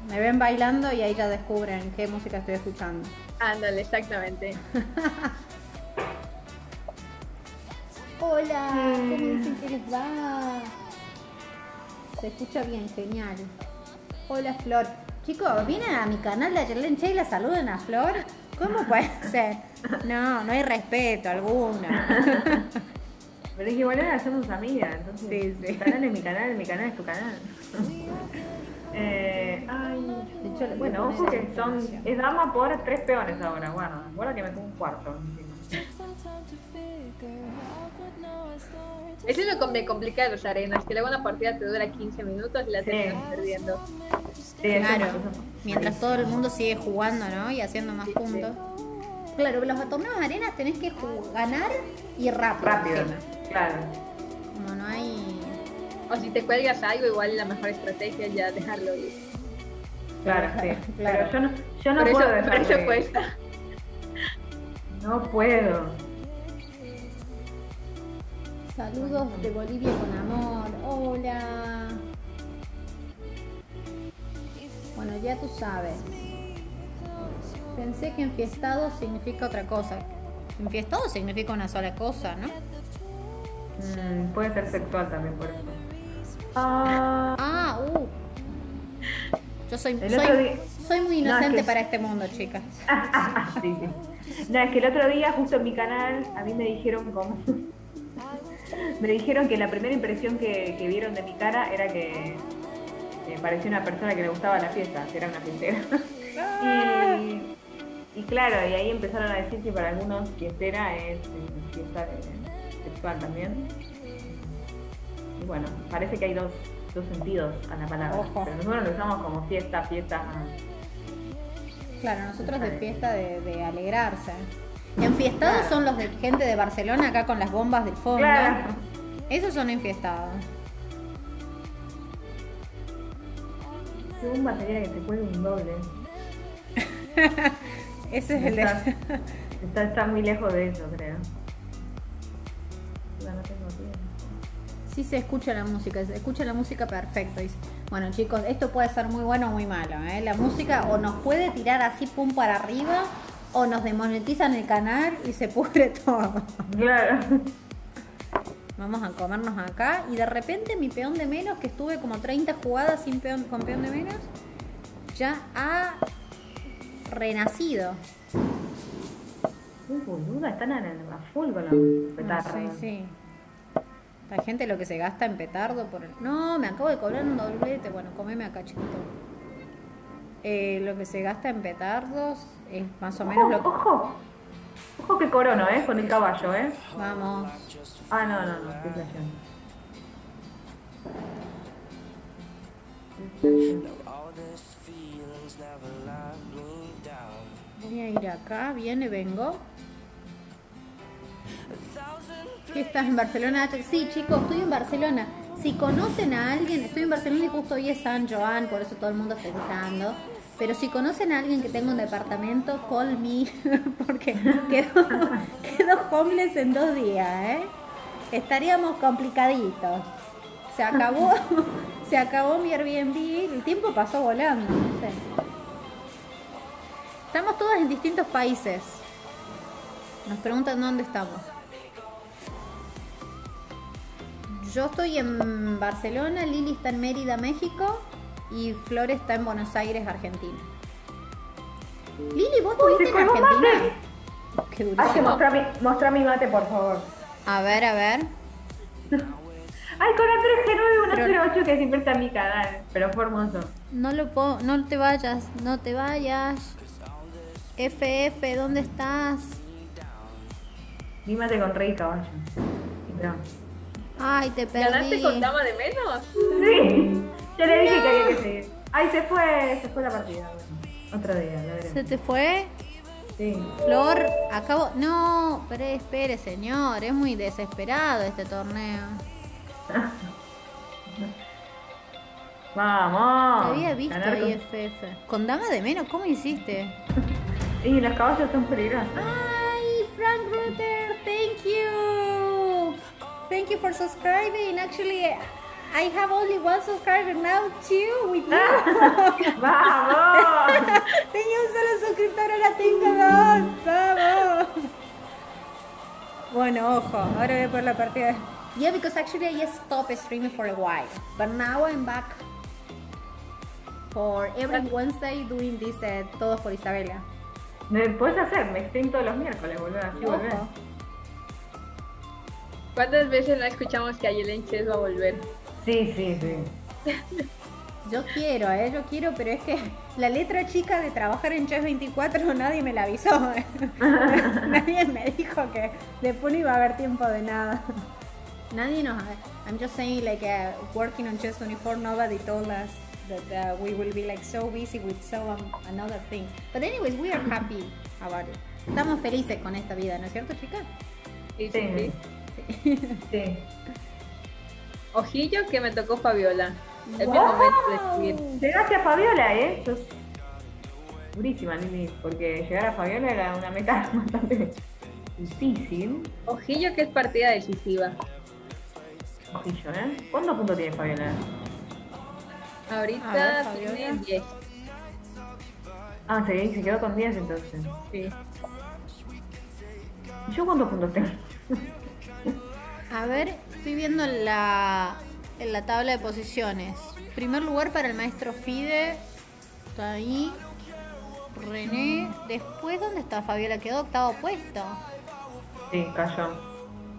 Me ven bailando y ahí ya descubren qué música estoy escuchando. Ándale, exactamente. (laughs) Hola, ¿cómo dicen que les va? Se escucha bien, genial. Hola Flor. Chicos, vienen a mi canal de Ayerlen Che y la saludan a Flor. ¿Cómo puede (laughs) ser? No, no hay respeto alguno. (laughs) Pero es que igual ahora somos amigas, entonces Sí, sí. mi canal es mi canal, mi canal es tu canal. Eh, ay, hecho, bueno, ojo que son, es dama por tres peones ahora, guarda, guarda que me pongo un cuarto. Eso es lo que me complica de los arenas, que luego una partida te dura 15 minutos y la Sí. terminas perdiendo. Sí, Claro, mientras todo el mundo sigue jugando, ¿no? Y haciendo más Sí, puntos. Claro, los torneos de arenas tenés que ganar y rápido. Rápido, sí. claro. Como no hay... O si te cuelgas algo, igual la mejor estrategia es ya dejarlo ir. Claro, sí. Claro. Pero yo no, yo no por, puedo eso, dejar por eso cuesta. No puedo. Saludos de Bolivia con amor. Hola. Bueno, ya tú sabes. Pensé que enfiestado significa otra cosa. Enfiestado significa una sola cosa, ¿no? Mm, puede ser sexual también por eso. Ah, Ah, uh. Yo soy, soy, otro día- soy muy No, es inocente que- para este mundo, chicas. (laughs) sí, sí. No, es que el otro día, justo en mi canal, a mí me dijeron como. (laughs) me dijeron que la primera impresión que, que vieron de mi cara era que, que parecía una persona que le gustaba la fiesta, que era una fiestera. (laughs) y, y claro, y ahí empezaron a decir que para algunos fiestera es eh, fiesta sexual también. Y bueno, parece que hay dos, dos sentidos a la palabra. Ojo. Pero nosotros lo usamos como fiesta, fiesta. ah, Claro, nosotros de fiesta de, de alegrarse. Enfiestados son los de gente de Barcelona acá con las bombas del fondo. Claro. Esos son enfiestados. Qué bomba sería que se cuelgue un doble. (laughs) Ese es el está, está muy lejos de eso, creo. Sí se escucha la música, se escucha la música perfecto. dice. Bueno chicos, esto puede ser muy bueno o muy malo. ¿eh? La música o nos puede tirar así pum para arriba o nos demonetizan el canal y se pudre (laughs) todo. Claro. Vamos a comernos acá y de repente mi peón de menos, que estuve como 30 jugadas sin peón, con peón de menos, ya ha renacido. Uy, boluda, están a, full con los petardos. Sí, sí. La gente lo que se gasta en petardo por el... No, me acabo de cobrar un doblete. Bueno, comeme acá, chiquito. Eh, lo que se gasta en petardos es más o menos Ojo, lo que... ojo. Ojo que corono, ¿eh? Con el caballo, ¿eh? Vamos. Ah, no, no, no. Estoy flasheando. Voy a ir acá. Viene, vengo. ¿Qué estás en Barcelona? Sí, chicos, estoy en Barcelona. Si conocen a alguien, estoy en Barcelona y justo hoy es San Joan, por eso todo el mundo festejando. Pero si conocen a alguien que tenga un departamento, call me, (laughs) porque quedó, (laughs) quedó homeless en dos días, ¿eh? Estaríamos complicaditos. Se acabó, (laughs) se acabó mi Airbnb, el tiempo pasó volando. Estamos todas en distintos países. Nos preguntan dónde estamos. Yo estoy en Barcelona, Lili está en Mérida, México y Flor está en Buenos Aires, Argentina. Lili, ¿vos estuviste en Argentina? mate. Qué Hace, durísimo. mostra mi, mostra mi mate, por favor. A ver, a ver. (laughs) Ay, con la 3G9 Pero- 108 que siempre está en mi canal. Pero fue hermoso. No lo puedo, no te vayas, no te vayas. FF, ¿dónde estás? Mi mate con rey y caballo. Ay, te ¿Ganaste perdí. con dama de menos? Sí, ya le dije que había que seguir. Ay, se fue, se fue la partida. Bueno, otro día, la ¿Se veremos. te fue? Sí. Flor, acabo. No, pero espere, señor. Es muy desesperado este torneo. (laughs) Vamos. Te había visto con- FF. Con dama de menos, ¿cómo hiciste? (laughs) Y los caballos son peligrosos. Ay, Frank Ruther, thank you. Thank you for subscribing. Actually, I have only one subscriber now too with you. (laughs) ¡Vamos! (laughs) Tenía un solo suscriptor, ahora tengo dos. Vamos. Bueno, ojo, ahora voy por la partida. Yeah, because actually I just stopped streaming for a while. But now I'm back for every Wednesday doing this uh, Todos por Isabela. Me puedes hacer, me stream todos los miércoles, boludo. Así volvés. ¿Cuántas veces no escuchamos que Ayelen Ches va a volver? Sí, sí, sí. (laughs) Yo quiero, ¿eh? Yo quiero, pero es que la letra chica de trabajar en Chess 24 (laughs) nadie me la avisó. ¿eh? (laughs) nadie me dijo que después no iba a haber tiempo de nada. Nadie nos... I'm just saying, like, uh, working on Chess 24, nobody told us that uh, we will be, like, so busy with so um, another thing. But anyways, we are happy about it. Estamos felices con esta vida, ¿no es cierto, chicas? Sí, sí, Sí. (laughs) sí. Ojillo que me tocó Fabiola. Es mi Wow. momento de escribir. Gracias, Fabiola, ¿eh? Sos durísima, Lili, porque llegar a Fabiola era una meta (laughs) bastante difícil. Ojillo que es partida decisiva. Ojillo, ¿eh? ¿Cuántos puntos tiene Fabiola? A ver, Ahorita Fabiola. tiene 10. Ah, se, se quedó con 10 entonces. Sí. ¿Y yo cuántos puntos tengo? A ver, estoy viendo en la, en la tabla de posiciones. Primer lugar para el maestro Fide. Está ahí. René. Después, ¿dónde está Fabiola? Quedó octavo puesto. Sí, cayó.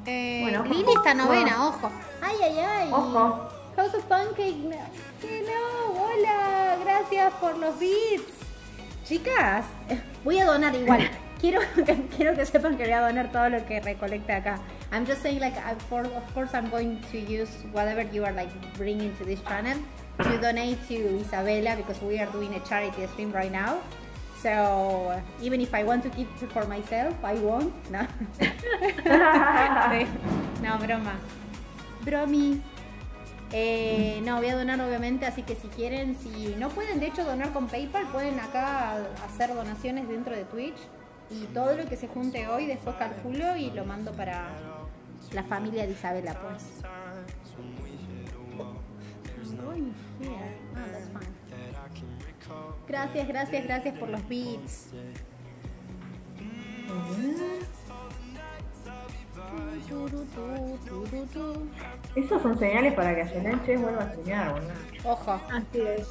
Eh, Bueno. Lili está novena, ojo. Ay, ay, ay. Ojo. House of Pancake. Hello, hola. Gracias por los beats. Chicas, voy a donar igual. (laughs) Quiero que, quiero que sepan que voy a donar todo lo que recolecte acá. I'm just saying like, I, for, of course I'm going to use whatever you are like bringing to this channel to donate to Isabella because we are doing a charity stream right now. So even if I want to keep it for myself, I won't. (laughs) No. (laughs) No, broma. Bromis. Eh, no, voy a donar obviamente, así que si quieren, si no pueden de hecho donar con PayPal, pueden acá hacer donaciones dentro de Twitch y todo lo que se junte hoy después calculo y lo mando para la familia de Isabela, pues. Ah, that's fine. Gracias, gracias, gracias por los beats. Esos son señales para que Ayelenche vuelva a streamear, boludo. Ojo. Así es.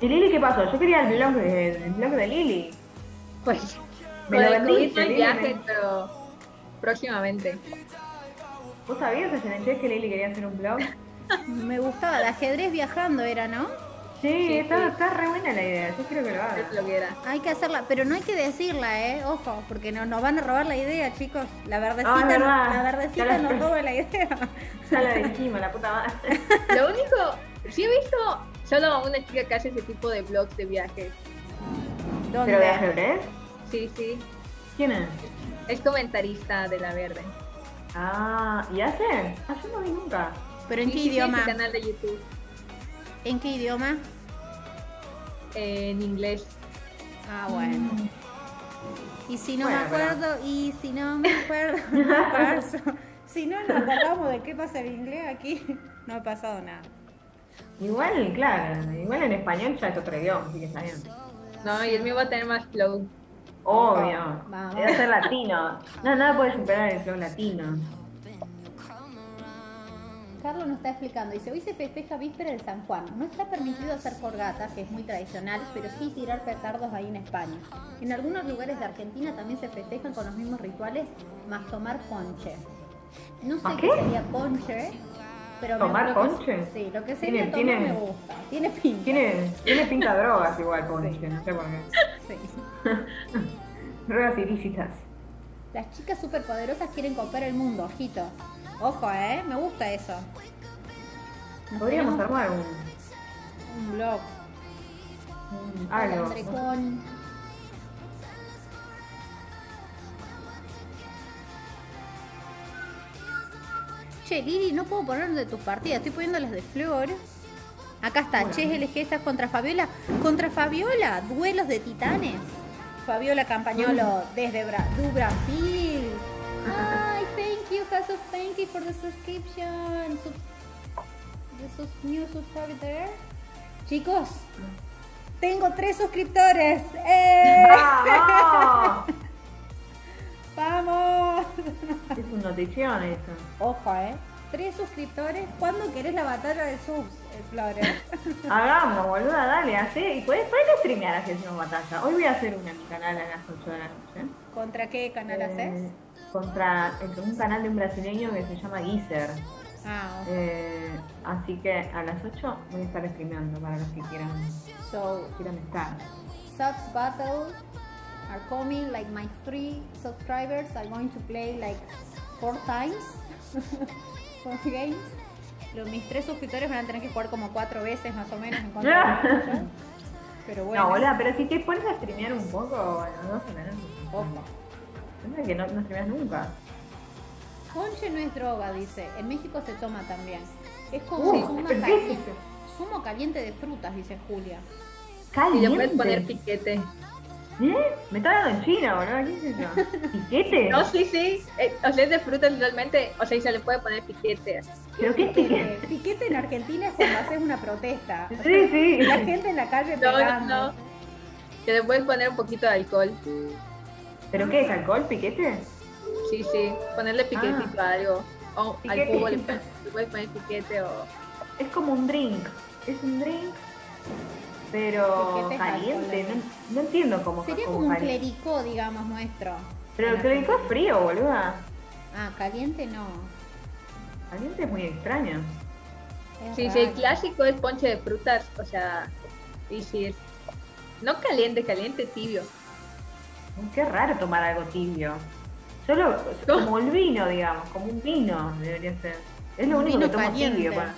¿Y Lili qué pasó? Yo quería el blog de, el blog de Lili. Pues Me con lo el vendiste, no Lili, viaje, pero próximamente. ¿Vos sabías, Ayelenche, que Lili quería hacer un blog? (laughs) Me gustaba, el ajedrez viajando era, ¿no? Sí, Sí, está, sí. está re buena la idea. Yo quiero que lo haga. Es lo que era. Hay que hacerla, pero no hay que decirla, ¿eh? Ojo, porque no, nos van a robar la idea, chicos. La verdecita, Ah, verdad. la verdecita la- nos roba la idea. Ya la dijimos, la puta madre. (laughs) Lo único, sí he visto solo a una chica que hace ese tipo de blogs de viajes. ¿Dónde? ¿Pero de ajedrez? Sí, sí. ¿Quién es? Es comentarista de La Verde. Ah, ¿y hace? Ah, yo no vi nunca. ¿Pero en Sí, qué sí, idioma? su canal de YouTube. ¿En qué idioma? eh, en inglés. Ah, bueno. Y si no Bueno, me acuerdo, y si no me acuerdo, (laughs) no paso. Si no nos acordamos de qué pasa en inglés aquí, no ha pasado nada. Igual, claro, igual en español ya es otro idioma, así que está bien. No, y el mío va a tener más flow. Obvio. Vamos. Debe ser latino. No, nada puede superar el flow latino. Carlos nos está explicando. Dice, hoy se festeja víspera de San Juan. No está permitido hacer forgata, que es muy tradicional, pero sí tirar petardos ahí en España. En algunos lugares de Argentina también se festejan con los mismos rituales, más tomar ponche. No sé ¿Ah, qué? qué? sería ponche, pero me- ¿Tomar que- ponche? sí, lo que sería Tiene- tomar tiene- me gusta. Tiene pinta. Tiene, tiene pinta de drogas igual, (laughs) ponche, no sé por qué. Sí. (laughs) Drogas ilícitas. Las chicas superpoderosas quieren comprar el mundo, ojito. Ojo, ¿eh? Me gusta eso. Nos Podríamos tenemos armar un, un blog. un algo. Che, Lili, no puedo poner de tus partidas, estoy poniendo las de Flor. Acá está, Bueno. Che, LG estás contra Fabiola. Contra Fabiola, duelos de titanes. Fabiola Campañolo desde Bra du Brasil. Ay, thank you, Caso, thank you for the subscription. Sub the new subscriber. Chicos, tengo tres suscriptores. ¡Eh! ¡Vamos! (laughs) ¡Vamos! es una notición eso. Ojo, ¿eh? Tres suscriptores. ¿Cuándo querés la batalla de subs, eh, Flores? (laughs) Hagamos, boluda, dale, así. Y puedes, puedes streamear así hacemos batalla. Hoy voy a hacer una en mi canal a las 8 de la noche. ¿Contra qué canal Eh, haces? Contra eh, un canal de un brasileño que se llama Geezer. Ah, Eh, así que a las 8 voy a estar streameando para los que quieran, so quieran estar. subs battle are coming. Like my three subscribers are going to play like four times (laughs) four games. Los, mis tres suscriptores van a tener que jugar como cuatro veces más o menos en contra de nosotros. Pero bueno. No, boluda, pero si te pones a streamear un poco, bueno, no vas a tener. Ojo. Piensa que no, no streameas nunca. Ponche no es droga, dice. En México se toma también. Es como Uh, zumo, ¿pero qué es caliente, zumo caliente de frutas, dice Julia. Y Caliente. le puedes poner piquete. ¿Eh? Me está hablando en chino, boludo. ¿Qué es eso? ¿Piquete? (laughs) No, sí, sí. eh, o sea, es de frutas realmente. O sea, y se le puede poner piquete. ¿Pero qué es Piquete, piquete? en Argentina es cuando haces una protesta. (laughs) Sí, sí. La gente en la calle No, no, pegando. no. Que le puedes poner un poquito de alcohol. ¿Pero qué es? ¿Alcohol? ¿Piquete? Sí, sí. Ponerle piquetito a algo. O al jugo le le puedes poner piquete o. Es como un drink. Es un drink, pero caliente. No, no entiendo cómo Sería cómo como un clericó, digamos, nuestro. Pero el clericó es frío, boluda. Ah, caliente no. Caliente es muy extraño. Es Sí, sí, el clásico es ponche de frutas. O sea, sí, sí, es. No caliente, caliente, tibio. Qué raro tomar algo tibio. Solo como el vino, digamos, como un vino debería ser. Es lo Un único que tomo caliente. tibio. Bueno.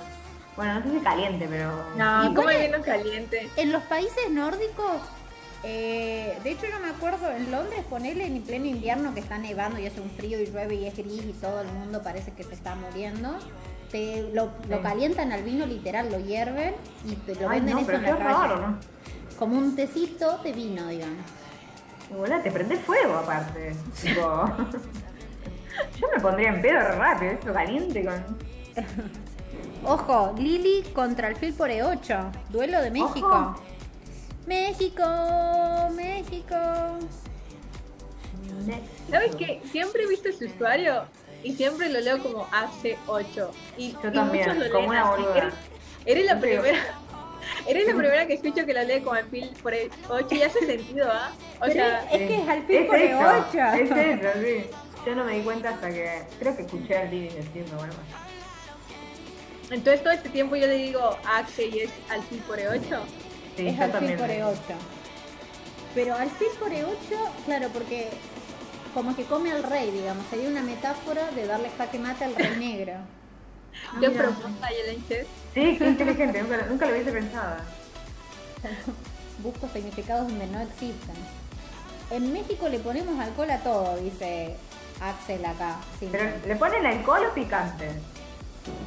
Bueno, no sé si caliente, pero. No, Igual como es- vino caliente. En los países nórdicos, eh, de hecho yo me acuerdo, en Londres ponele en pleno invierno que está nevando y hace un frío y llueve y es gris y todo el mundo parece que se está muriendo. Te, lo, calientan al vino literal, lo hierven y te lo Ay, venden no, eso pero en la calle. raro, ¿no? Como un tecito de vino, digamos. Y boluda, te prende fuego aparte. tipo. (laughs) Yo me pondría en pedo rápido, esto caliente con. (laughs) Ojo, Lili contra el Phil por E8. Duelo de México. Ojo. México, México. ¿Sabes qué? Siempre he visto su usuario y siempre lo leo como AC8. Y, Yo y también, muchos lo como leen una así. Eres, eres la primera. (laughs) Eres la primera que escucho que la lee como Alfil por 8 y hace sentido, ¿ah? O Pero sea, es que es Alfil es por eso, E8. Es eso, (laughs) sí. Yo no me di cuenta hasta que. Creo que escuché al Didi diciendo, bueno. Entonces todo este tiempo yo le digo Axe y es Alfil por 8. Sí, es alfil por E8. Pero alfil por E8, claro, porque como que come al rey, digamos. Sería una metáfora de darle jaque mate al rey negro. (laughs) Ah, Qué mira. profunda y el Enches. Sí, qué inteligente, nunca, nunca lo hubiese pensado. (laughs) Busco significados donde no existen. En México le ponemos alcohol a todo, dice Axel acá. Pero le ponen alcohol o picante.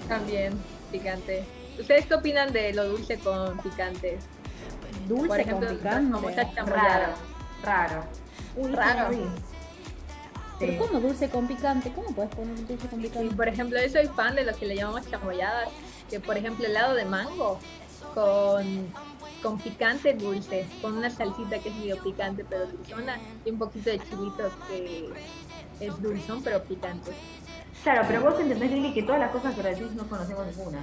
También, picante. ¿Ustedes qué opinan de lo dulce con picante? Dulce Por ejemplo, con picante. famosas Raro, raro. Uy, raro. Sí. ¿Pero Sí. cómo dulce con picante? ¿Cómo puedes poner dulce con Y picante? por ejemplo, yo soy fan de lo que le llamamos chamoyadas, que por ejemplo helado de mango con, con picante dulce, con una salsita que es medio picante pero dulzona y un poquito de chilitos que es dulzón pero picante. Claro, pero vos entendés, Lili, que todas las cosas que decís no conocemos ninguna.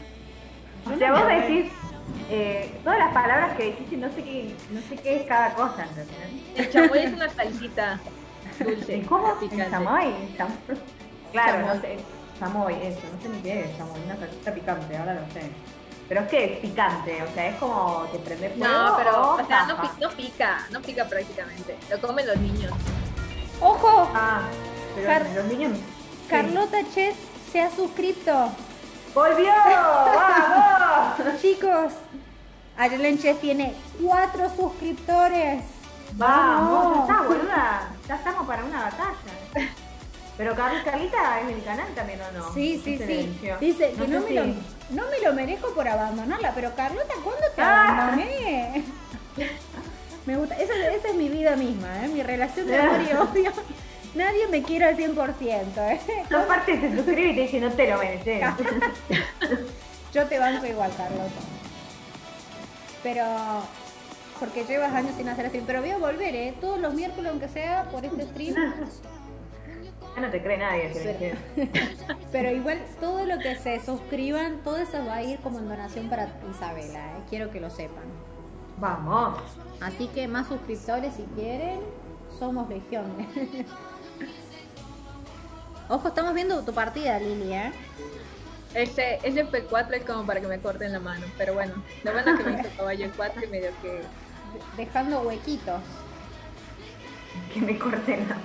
O sea, vos decís eh, todas las palabras que dijiste, no sé qué, no sé qué es cada cosa, ¿entendés? El chamoy es una salsita dulce. ¿Cómo? picante. ¿El chamoy? Cham- Claro, Chamoy. no sé. Chamoy, eso, no sé ni qué es chamoy, una salsita picante, ahora lo sé. Pero es que es picante, o sea, es como que prende fuego. No, pero, o sea, no, no pica, no pica prácticamente. Lo comen los niños. ¡Ojo! Ah, pero Car- los niños. Carlota Chess se ha suscrito. ¡Volvió! ¡Vamos! Chicos, Ayelen Chess tiene cuatro suscriptores. Vamos, ya está, boluda. Ya estamos para una batalla. Pero Carl- Carlita es del canal también, ¿o no? Sí, sí, Se sí. Dice que no, me lo, no me lo merezco por abandonarla, pero Carlota, ¿cuándo te Ah. abandoné? Me gusta, esa, esa es mi vida misma, ¿eh? mi relación de amor y (laughs) odio. Nadie me quiere al 100%, ¿eh? Aparte se suscribe y te dice, no te lo mereces. (laughs) Yo te banco igual, Carlota. Pero, porque llevas años sin hacer stream, pero voy a volver, ¿eh? Todos los miércoles, aunque sea por este stream. Ya no te cree nadie, le Pero-. (laughs) Pero igual, todo lo que se suscriban, todo eso va a ir como en donación para Isabela, ¿eh? Quiero que lo sepan. Vamos. Así que más suscriptores si quieren, somos legión. (laughs) Ojo, estamos viendo tu partida, Lili, ¿eh? Ese, ese P4 es como para que me corten la mano. Pero bueno, lo bueno es que me hizo (laughs) caballo 4 y medio que. De- Dejando huequitos. Que me corten la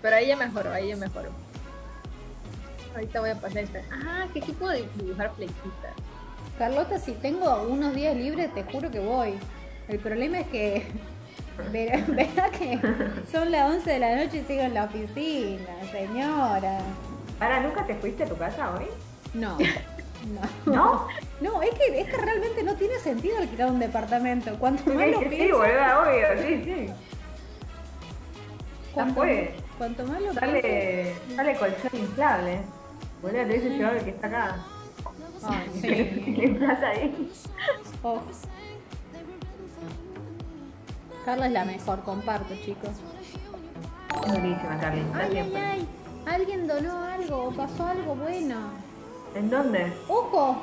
Pero ahí ya mejoró, ahí ya mejoró. Ahorita voy a pasar esta. Ah, que aquí puedo dibujar flechitas. Carlota, si tengo unos días libres, te juro que voy. El problema es que verá, (laughs) verá que son las 11 de la noche y sigo en la oficina, señora. Ahora, ¿nunca te fuiste a tu casa hoy? No, (laughs) no. ¿No? No, es que, es que realmente no tiene sentido alquilar un departamento. Cuanto más lo sí, pienso, boluda, obvio, sí, sí. cuanto, cuanto más lo pienso, Sale, sale colchón inflable. Boluda, te hubiese llevado el que está acá. Ay, (laughs) sí. le emplas ahí. Oh. Carla es la mejor, comparto, chicos. Es buenísima, Carly. Ay, ay, ay. Alguien donó algo o pasó algo bueno. ¿En dónde? ¡Ojo!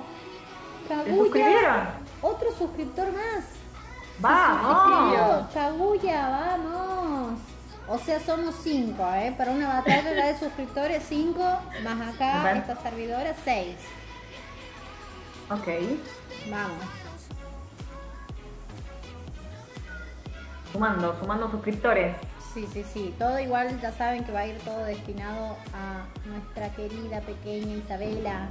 ¿Te suscribieron? Otro suscriptor más. ¡Vamos! Kaguya, vamos. O sea, somos cinco, ¿eh? Para una batalla de (laughs) suscriptores, cinco, más acá, esta servidora, seis. Ok. Vamos. Sumando, sumando suscriptores. Sí, sí, sí. Todo igual, ya saben que va a ir todo destinado a nuestra querida pequeña Isabela.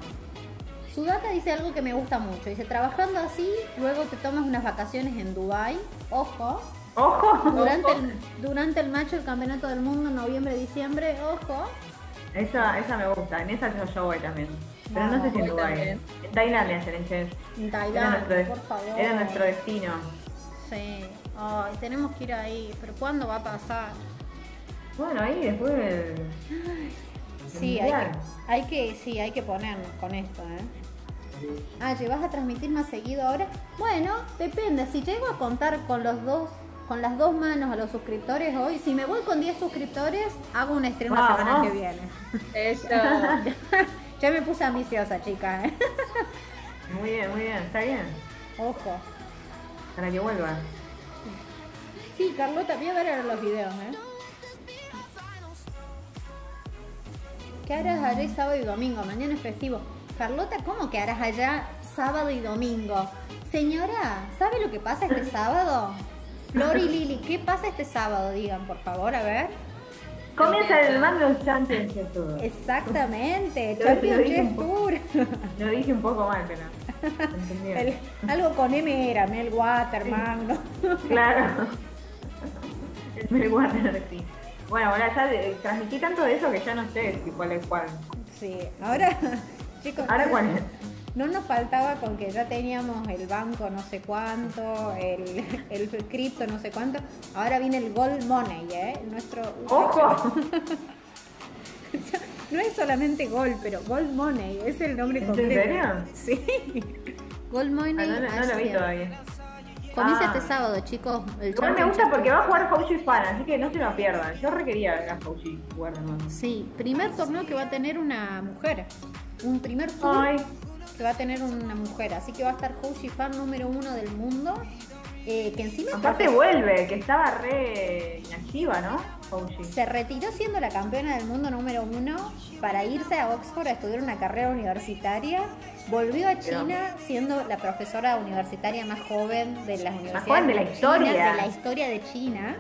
Sudaka dice algo que me gusta mucho. Dice, trabajando así, luego te tomas unas vacaciones en Dubai. Ojo. ¡Ojo! Durante el, durante el match del Campeonato del Mundo, noviembre-diciembre, ojo. Esa, esa me gusta, en esa yo, yo voy también. Pero no sé si en Voy Dubái. también. En Tailandia, Serenches. En Era Tailandia, nuestro, por favor. era nuestro destino. Sí. Ay, tenemos que ir ahí. Pero ¿cuándo va a pasar? Bueno, ahí después. Sí, hay que, hay que, sí, hay que ponernos con esto, ¿eh? Ah, ¿vas a transmitir más seguido ahora? Bueno, depende. Si llego a contar con los dos, con las dos manos a los suscriptores hoy, si me voy con 10 suscriptores, hago un stream la Vamos. semana que viene. Eso. (laughs) ya me puse ambiciosa, chica, ¿eh? Muy bien, muy bien, está bien. Ojo. Para que vuelva. Sí, Carlota, voy a ver los videos, ¿eh? ¿Qué harás allá sábado y domingo? Mañana es festivo. Carlota, ¿cómo que harás allá sábado y domingo? Señora, ¿sabe lo que pasa este sábado? Flor y Lili, ¿qué pasa este sábado? Digan, por favor, a ver. Comienza el mando Championship Tour. Exactamente, Championship un Tour. Lo dije un poco mal, pero... (laughs) El- algo con M era, Mel Waterman, ¿no? Claro. (laughs) El Melwater, sí. Bueno, ahora ya de- transmití tanto de eso que ya no sé si cuál es cuál. Sí, ahora, (laughs) chicos, Ahora cuál es. No nos faltaba con que ya teníamos el banco no sé cuánto, el, (laughs) el cripto no sé cuánto. Ahora viene el gold money, ¿eh? Nuestro. ¡Ojo! No es solamente gold, pero gold money es el nombre ¿En completo. serio? Sí. Gold money. Ah, no, no, no lo vi todavía. Comienza Ah. este sábado, chicos. El Igual me gusta porque va a jugar Fauci Fan, así que no se lo pierdan. Yo requería ver a Fauci jugar de nuevo. Sí, primer torneo que va a tener una mujer. Un primer Ay, que va a tener una mujer. Así que va a estar Houshi fan número uno del mundo. eh, que encima aparte vuelve, que estaba re inactiva, ¿no? Fauci. se retiró siendo la campeona del mundo número uno para irse a Oxford a estudiar una carrera universitaria. Volvió a China siendo la profesora universitaria más joven de las universidades joven de la China, historia. de la historia de China.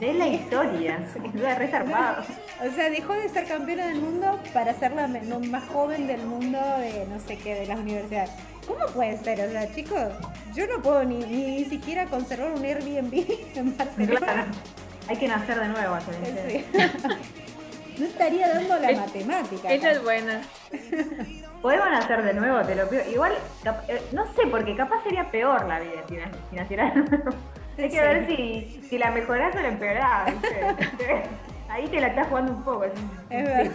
De la historia, (laughs) se quedó re zarpado. O sea, dejó de ser campeona del mundo para ser la más joven del mundo de no sé qué, de las universidades. ¿Cómo puede ser? O sea, chicos, yo no puedo ni, ni siquiera conservar un Airbnb (laughs) en Barcelona. Claro. Hay que nacer de nuevo. Sí. (laughs) No estaría dando la Es- matemática. Esa acá. es buena. (laughs) Podemos nacer de nuevo, te lo pido. Igual, eh, no sé, porque capaz sería peor la vida si, si naciera de nuevo. (laughs) Hay que Sí. ver si, si la mejorás o la empeorás. Ahí te la estás jugando un poco. Es verdad.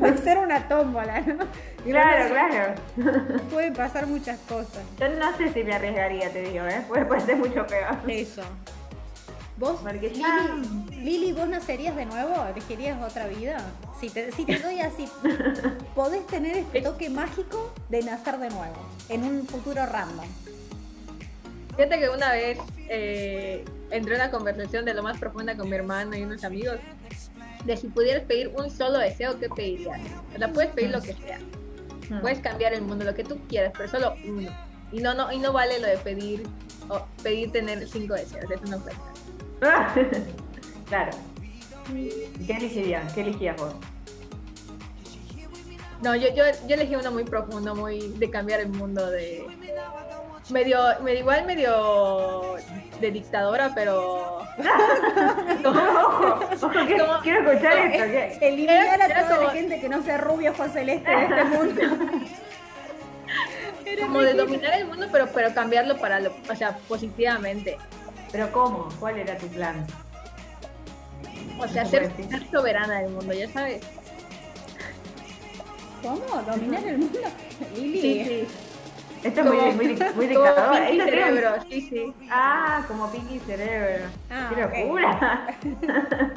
Puede ser una tómbola, ¿no? Claro, claro. Pueden pasar muchas cosas. Yo no sé si me arriesgaría, te digo, ¿eh? Puede, puede ser mucho peor. Eso. ¿Vos, ya- Lili, Lili, vos nacerías de nuevo? ¿Elegirías otra vida? Si te, si te doy así, (laughs) podés tener este toque mágico de nacer de nuevo, en un futuro random. Fíjate que una vez eh, entré en una conversación de lo más profunda con mi hermano y unos amigos de si pudieras pedir un solo deseo, ¿qué pedirías? O sea, puedes pedir lo que sea. Mm. Puedes cambiar el mundo, lo que tú quieras, pero solo uno. Y no, no, y no vale lo de pedir o pedir tener cinco deseos, eso no cuenta. (laughs) claro. ¿Y ¿Qué elegirías? ¿Qué elegías vos? No, yo, yo, yo elegí uno muy profundo, muy de cambiar el mundo de medio, medio igual medio de dictadora, pero (laughs) ojo, ojo, Como- quiero escuchar esto. ¿qué? Eliminar a toda como- la gente que no sea rubia o celeste de este (laughs) mundo. Como de dominar el mundo, pero pero cambiarlo para lo, o sea, positivamente. ¿Pero cómo? ¿Cuál era tu plan? O sea, ser, soberana del mundo, ya sabes. ¿Cómo? ¿Dominar el mundo? Lili. Sí, sí. Esto es muy, muy, (laughs) muy dictador. Pinky Esto cerebro, sí, sí. Ah, como Pinky Cerebro. Ah, ¡Qué locura! (laughs)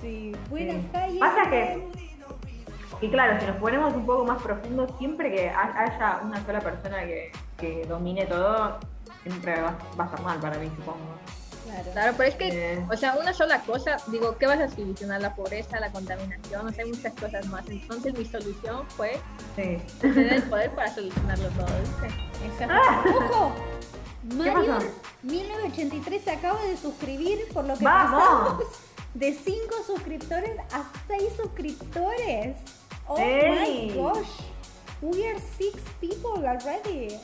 Sí. Buenas Sí. calles. Pasa que- Y claro, si nos ponemos un poco más profundos, siempre que ha- haya una sola persona que, que domine todo, siempre va, va a estar mal para mí, supongo. Claro. Claro, pero es que, Eh. o sea, una sola cosa, digo, ¿qué vas a solucionar? La pobreza, la contaminación, o sea, hay muchas cosas más. Entonces mi solución fue Sí. tener el (laughs) poder para solucionarlo todo, ¿viste? Esa- ¡Ojo! Mario pasó? 1983 se acaba de suscribir, por lo que ¡Vamos! pasamos de 5 suscriptores a 6 suscriptores. ¡Oh ¡Ey! my gosh! We are 6 people already.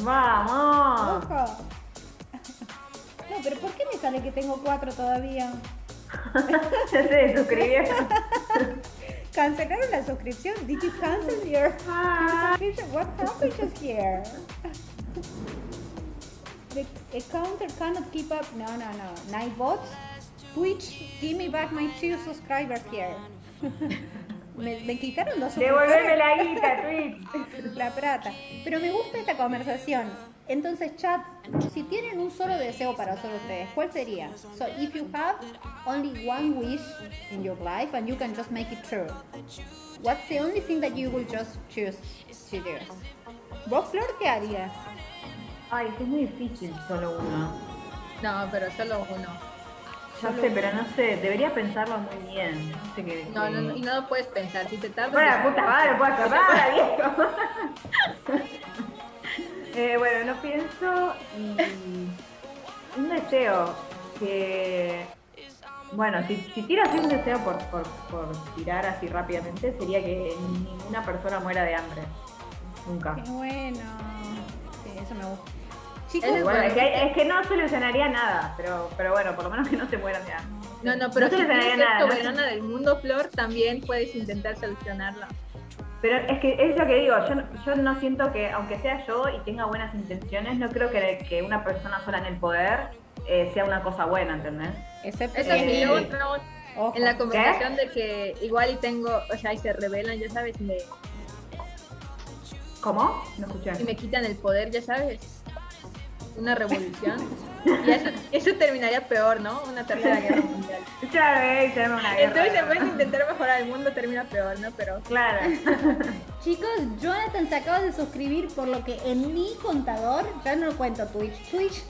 ¡Vamos! ¡Ojo! No, pero ¿por qué me sale que tengo 4 todavía? Ya se suscribieron. ¿Cancelaron la suscripción? Did you cancel your, your subscription? What happened just here? The counter cannot keep up. No, no, no. Nightbots. Twitch, give me back my two subscribers here. Me, me quitaron dos Devolverme suscriptores. la guita, (laughs) Twitch. La plata. Pero me gusta esta conversación. Entonces, chat, si tienen un solo deseo para hacer ustedes, ¿cuál sería? So, if you have only one wish in your life and you can just make it true, what's the only thing that you will just choose to do? ¿Vos, Flor, qué harías? Ay, es muy difícil solo uno. No, pero solo uno. Ya sé, pero no sé, debería pensarlo muy bien. No sé qué. No, no, no, y no lo puedes pensar. Si te tardas. Bueno, puta madre, puedo atrapar, (laughs) viejo. (laughs) eh, bueno, no pienso y un deseo que bueno, si, si tiro así un deseo por, por, por tirar así rápidamente sería que ninguna persona muera de hambre. Nunca. Qué bueno. Sí, eso me gusta. Chicos, es Bueno, es que, es que no solucionaría nada, pero, pero bueno, por lo menos que no se mueran hambre. No, no, pero no si solucionaría nada. ¿no? soberana del mundo, Flor, también puedes intentar solucionarlo. Pero es que es lo que digo, yo, no- yo no siento que, aunque sea yo y tenga buenas intenciones, no creo que, que una persona sola en el poder eh, sea una cosa buena, ¿entendés? excepto Eso Eh, luego entramos Ojo. en la conversación de que igual y tengo, o sea, y se rebelan, ya sabes, y me, ¿Cómo? No escuché. y me quitan el poder, ya sabes. Una revolución. Y eso, eso terminaría peor, ¿no? Una tercera guerra mundial. Claro, eh, una guerra. Entonces, en vez de intentar mejorar el mundo, termina peor, ¿no? Pero Claro. (laughs) Chicos, Jonathan se acaba de suscribir, por lo que en mi contador, ya no lo cuento Twitch. Twitch,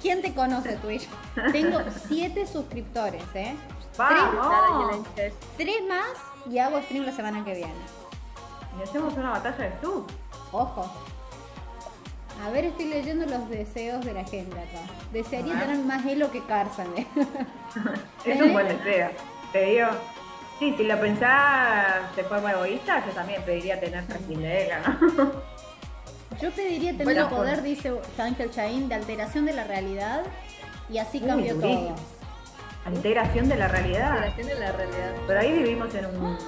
¿quién te conoce Twitch? Tengo siete suscriptores, ¿eh? ¡Vamos! Tres. Tres más y hago stream la semana que viene. Y hacemos una batalla de sub. Ojo. A ver, estoy leyendo los deseos de la gente acá. Desearía tener más elo que Carson. ¿eh? Es un buen deseo. Te digo. Sí, si lo pensás de forma egoísta, yo también pediría tener tranquilidad, ¿no? (laughs) Yo pediría tener Bueno, el poder, pues. dice Ángel Chaín, de alteración de la realidad y así Uy, cambio durísimo. todo. Alteración de la realidad. Alteración de la realidad. Pero ahí vivimos en un,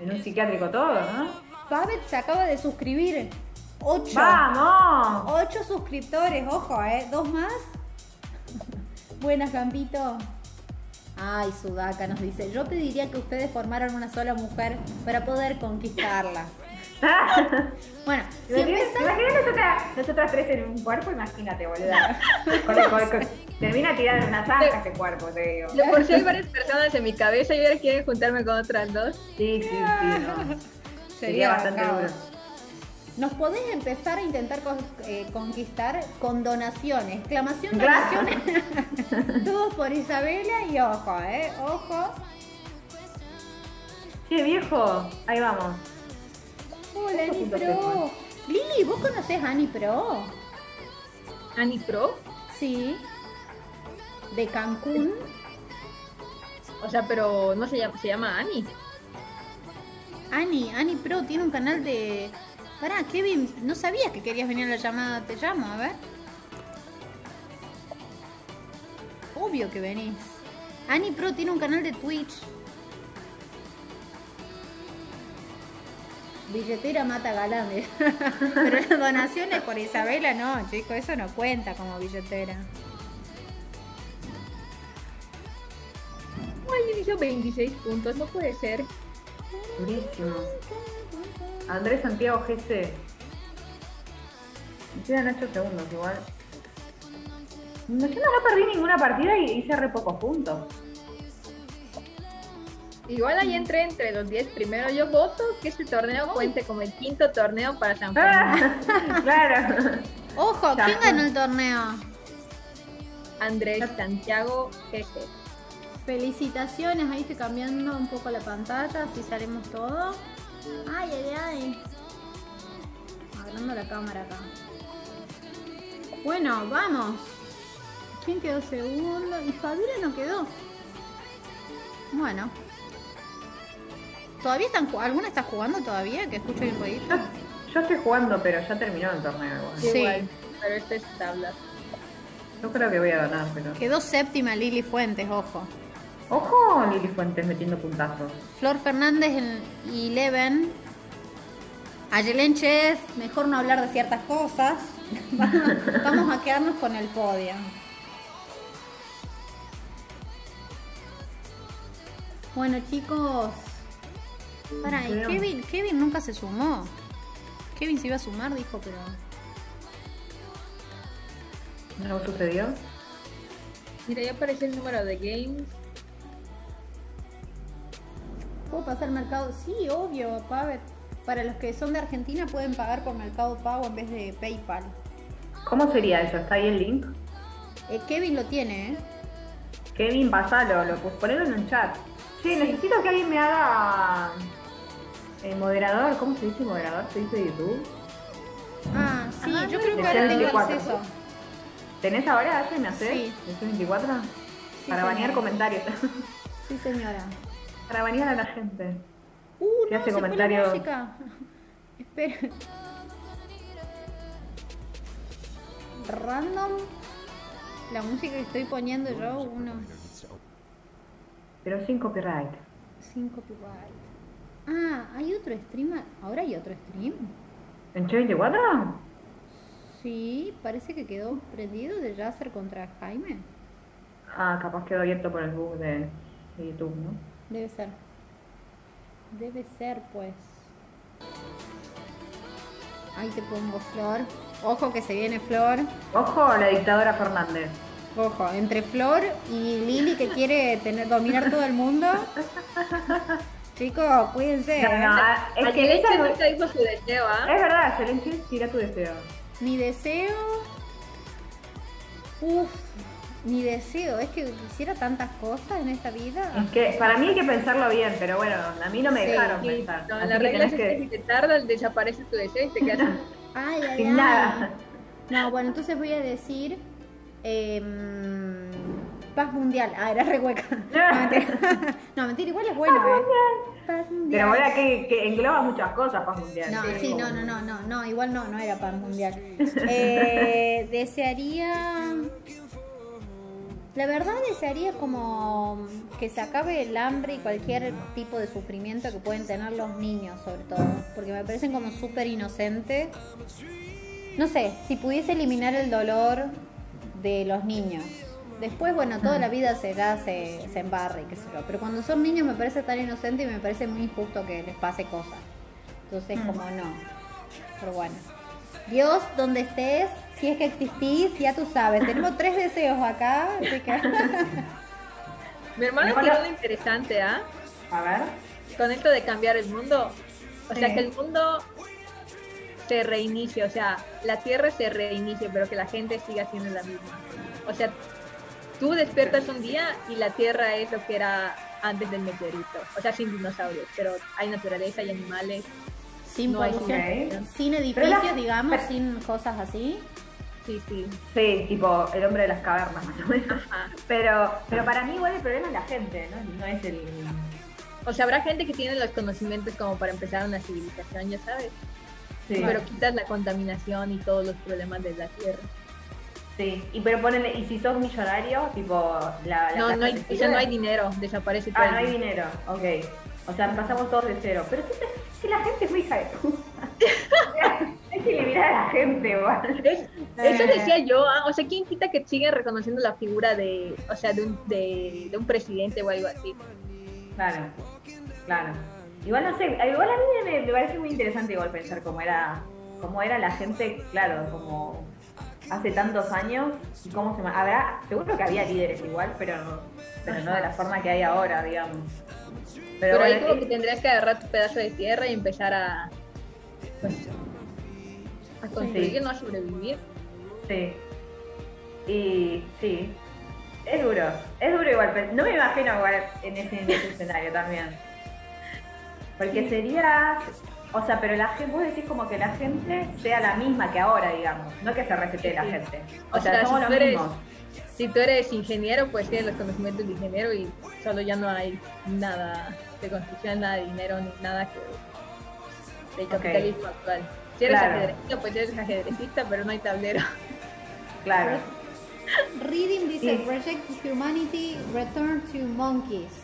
en un psiquiátrico todo, ¿no? (gasps) Babet se acaba de suscribir. Ocho. ¡Vamos! Ocho suscriptores, ojo, ¿eh? ¿Dos más? (laughs) Buenas, Gambito. Ay, Sudaka nos dice, yo pediría que ustedes formaran una sola mujer para poder conquistarla. (laughs) Bueno, si Imagínate empezás... imagínate nosotras, nosotras tres en un cuerpo, imagínate, boluda. (laughs) Con- con- con- termina tirada en una zanja este cuerpo, te digo. De por sí hay varias personas en mi cabeza y ahora quieren juntarme con otras dos. Sí, sí, sí. no. Sería bastante duro. Nos podés empezar a intentar con- eh, conquistar con donaciones. Exclamación donaciones. (laughs) Todos por Isabela y ojo, ¿eh? Ojo. Che, viejo, ahí vamos. Hola, Ani Pro. Lili, ¿vos conocés a Ani Pro? Ani Pro. Sí. De Cancún. (laughs) O sea, pero no se llama, se llama Ani. Ani, Ani Pro tiene un canal de. Pará, Kevin, no sabías que querías venir a la llamada, te llamo, a ver. Obvio que venís. Ani Pro tiene un canal de Twitch. Billetera mata galán. ¿eh? (laughs) Pero las donaciones por Isabela no, chico, eso no cuenta como billetera. Alguien hizo 26 puntos, no puede ser. Durísimo. Andrés Santiago GC. Me quedan 8 segundos igual. No, yo no, no perdí ninguna partida y hice re pocos puntos. Igual ahí entré entre los 10 primeros. Yo voto que este torneo cuente como el quinto torneo para San Fernando. Ah, (laughs) claro. Ojo, ¿quién ganó el torneo? Andrés Santiago GG. Felicitaciones, ahí estoy cambiando un poco la pantalla, así salimos todo. Ay, ay, ay. Agarrando la cámara acá. Bueno, vamos. ¿Quién quedó segundo? Y Fabiola no quedó. Bueno. ¿Todavía están ¿Alguna está jugando todavía? Que escucho el ruidito. Yo, yo estoy jugando, pero ya terminó el torneo igual. Sí. Igual, pero este es tabla. Yo creo que voy a ganar, pero. Quedó séptima Lili Fuentes, ojo. Ojo, Lili Fuentes metiendo puntazos. Flor Fernández en Eleven. Ayelen Ches, mejor no hablar de ciertas cosas. (laughs) Vamos, a quedarnos con el podio. Bueno chicos. Para, y. Kevin, Kevin nunca se sumó. Kevin se iba a sumar, dijo, pero. ¿No sucedió? Mira, ya aparece el número de games. ¿Puedo pasar mercado? Sí, obvio, Pavet. Para los que son de Argentina pueden pagar por Mercado Pago en vez de PayPal. ¿Cómo sería eso? ¿Está ahí el link? Eh, Kevin lo tiene, ¿eh? Kevin, pasalo, lo, pues ponelo en un chat. Sí, necesito que alguien me haga el moderador. ¿Cómo se dice moderador? ¿Se dice YouTube? Ah, sí, Ajá, yo creo que de ahora tengo 24, acceso. ¿Tenés ahora alguien me hace? Sí. ¿De 24? Sí, Para banear señora. comentarios. Sí, señora. (laughs) Para banear a la gente. Uh, ¿Qué no, hace se fue la comentario? (laughs) Espera. Random. La música que estoy poniendo yo, uno. Pero sin copyright. Sin copyright. Ah, hay otro streamer. ¿Ahora hay otro stream? ¿En Che 24? Sí, parece que quedó prendido de Yasser contra Jaime. Ah, capaz quedó abierto por el bug de, de YouTube, ¿no? Debe ser. Debe ser, pues. Ahí te pongo flor. Ojo que se viene Flor. Ojo, la dictadora Fernández. Ojo, entre Flor y Lili que quiere tener, dominar todo el mundo. Chicos, cuídense. No, no, ¿eh? es que no- nunca dijo su deseo, ¿ah? Es verdad, Selenchi, tira tu deseo. Mi deseo. Uf, mi deseo es que quisiera tantas cosas en esta vida. Es que para mí hay que pensarlo bien, pero bueno, a mí no me Sí, dejaron Sí, pensar. no, la que regla es que si te tardas, desaparece tu deseo y te quedas sin- Ay, ay, sin ay. nada. No, bueno, entonces voy a decir. em, paz mundial. Ah, era re hueca. (laughs) No, mentira. No, mentira, igual es bueno, ¿eh? Paz mundial. Pero bueno, que, que engloba muchas cosas, paz mundial. No, Sí, no, no, no, no, no, igual no, no era paz mundial. (laughs) Eh, desearía. La verdad desearía como que se acabe el hambre y cualquier tipo de sufrimiento que pueden tener los niños, sobre todo, porque me parecen como súper inocentes. No sé, si pudiese eliminar el dolor de los niños. Después, bueno, toda la vida se da, se, se embarra y qué sé yo. Pero cuando son niños me parece tan inocente y me parece muy injusto que les pase cosas. Entonces, como no. Pero bueno. Dios, donde estés, si es que existís, ya tú sabes. Tenemos tres deseos acá, así que... Mi hermano tiene uno interesante, ¿ah? A ver. Con esto de cambiar el mundo. O sea, Sí. que el mundo se reinicie, o sea, la Tierra se reinicie, pero que la gente siga siendo la misma. O sea, tú despiertas un día y la Tierra es lo que era antes del meteorito. O sea, sin dinosaurios, pero hay naturaleza y animales. Sin No polución, sin edificios, la- digamos, pero- sin cosas así. Sí, sí. Sí, tipo el hombre de las cavernas, más o menos. Ajá. Pero, pero para mí igual el problema es la gente, ¿no? No es el... O sea, habrá gente que tiene los conocimientos como para empezar una civilización, ya sabes. Sí, Pero quitas la contaminación y todos los problemas de la Tierra. sí. Y pero ponele, y si sos millonario, tipo la... la No, no hay, sirve. no hay dinero, desaparece todo. Ah, no hay dinero. ok. O sea, empezamos todos de cero. Pero si, si la gente es muy hija de puta. (laughs) Eliminar a la gente, igual. Es- eso Eh. decía yo, ah, o sea, ¿quién quita que siguen reconociendo la figura de, o sea, de un, de, de un presidente o algo así? Claro, claro. Igual no sé, igual a mí me, me parece muy interesante igual pensar cómo era, cómo era la gente, claro, como hace tantos años y cómo se habrá, seguro que había líderes igual, pero pero no de la forma que hay ahora, digamos. Pero, Pero, ahí como eh, que tendrías que agarrar tu pedazo de tierra y empezar a, pues, a Sí. no a sobrevivir. Sí. Y sí. Es duro. Es duro igual. pero No me imagino igual en ese, en (laughs) ese escenario también. Porque sería. O sea, pero la gente, vos decís como que la gente sea la misma que ahora, digamos. No que se resete la gente. O, O sea, sea, somos si los tú eres- mismos. Si tú eres ingeniero, pues tienes los conocimientos de ingeniero y solo ya no hay nada de construcción, nada de dinero, ni nada que del capitalismo actual. Si eres Claro. ajedrecista, pues eres ajedrecista, pero no hay tablero. Claro. Reading dice Sí. Project Humanity Return to Monkeys.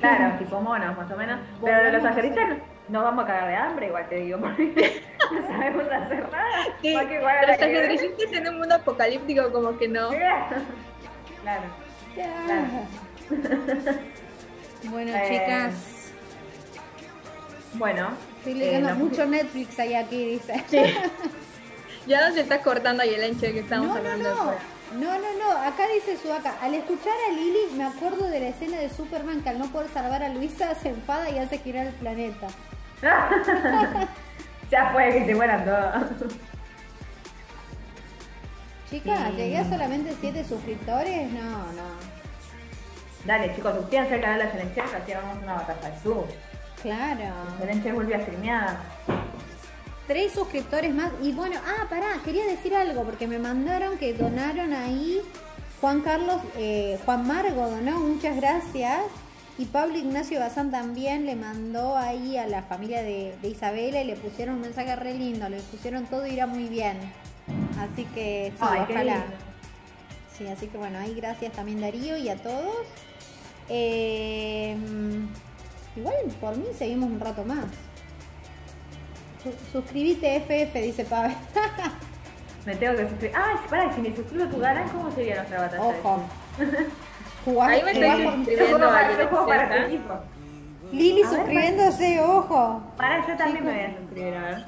Claro, tipo monos, más o menos. Pero los ajedristas nos vamos a cagar de hambre, igual te digo, porque (laughs) no sabemos hacer nada. Sí, los ajedrecistas en un mundo apocalíptico como que no. Claro. Bueno, (laughs) Eh, chicas, Bueno. Estoy eh, leyendo nos- mucho Netflix ahí aquí, dice. (laughs) Ya no se está cortando ahí el enche que estamos No, no, hablando. no. afuera. No, no, no. Acá dice Sudaca. Al escuchar a Lily, me acuerdo de la escena de Superman que al no poder salvar a Luisa se enfada y hace girar el planeta. (laughs) ya fue que se mueran todos. (laughs) Chicas, Sí. llegué a solamente 7 suscriptores. No, no. Dale, chicos, suscríbanse al canal de Selenche, así vamos una batalla Claro. Selenche vuelve a streamear. Tres suscriptores más. Y bueno, ah, pará, quería decir algo, porque me mandaron que donaron ahí. Juan Carlos, eh, Juan Margo donó, muchas gracias. Y Pablo Ignacio Bazán también le mandó ahí a la familia de, de Isabela y le pusieron un mensaje re lindo, le pusieron todo irá muy bien. Así que sí, Ay, qué ojalá. Sí, así que bueno, ahí gracias también Darío y a todos. Eh, igual por mí seguimos un rato más. Su- Suscribite FF, dice Pavel. (laughs) Me tengo que suscribir. Ah, pará, si me suscribo a tu canal, ¿cómo sería nuestra batalla? Ojo. (laughs) Jugás- Ahí me estoy suscribiendo. Para, a yo juego para Yelena. tu equipo. Lili A ver, suscribiéndose, ojo. Pará, yo también me voy a suscribir, a ver.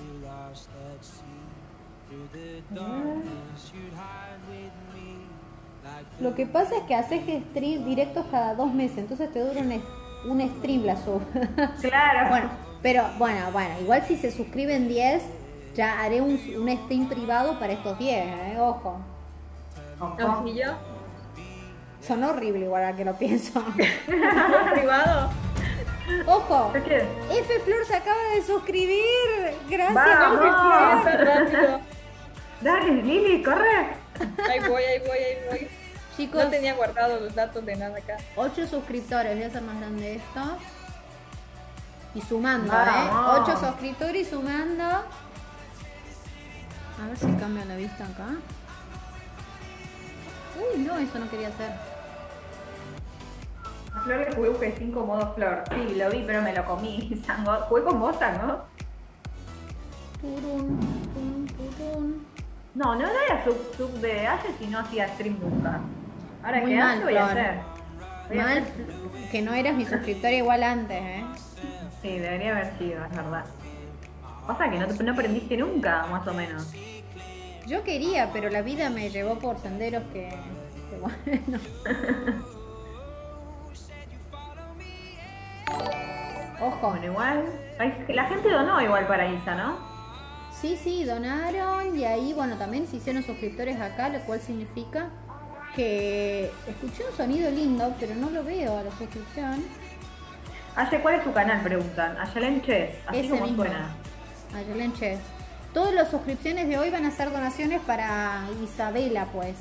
Lo que pasa es que haces stream directos cada dos meses, entonces te dura un, un stream la sub. (laughs) Claro. bueno, pero bueno, bueno, igual si se suscriben 10, ya haré un, un stream privado para estos 10, ¿eh? Ojo. Y yo, Son horrible igual a que lo pienso. (laughs) privado. Ojo. F Flor se acaba de suscribir. Gracias, Vamos. F Flor. Dale, Lili, corre. Ahí voy, ahí voy, ahí voy. Chicos, No tenía guardados los datos de nada acá. 8 suscriptores. Voy a hacer más grande esto. Y sumando, Vamos. ¿eh? 8 suscriptores y sumando. A ver si cambia la vista acá. Uy, no, eso no quería hacer. A Flor le jugué UG5 modo Flor. Sí, lo vi, pero me lo comí. (laughs) Sango. Jugué con vos, Sango. Turun, turun, turun. No, no era sub, sub de Ashe, sino hacía stream nunca. Ahora Muy que mal, voy a hacer. Voy a Mal hacer- que no eras mi suscriptora igual antes, ¿eh? Sí, debería haber sido, es verdad. Pasa que no, no aprendiste nunca, más o menos. Yo quería, pero la vida me llevó por senderos que, que bueno. (laughs) Ojo. Bueno, igual. La gente donó igual para Isa, ¿no? Sí, sí, donaron y ahí, bueno, también se hicieron suscriptores acá, lo cual significa que escuché un sonido lindo, pero no lo veo a la suscripción. Ashe, ¿cuál es tu canal? Preguntan. Ayelen Chess, así Ese como mismo. suena. Ayelen Chess. Todas las suscripciones de hoy van a ser donaciones para Isabela, pues.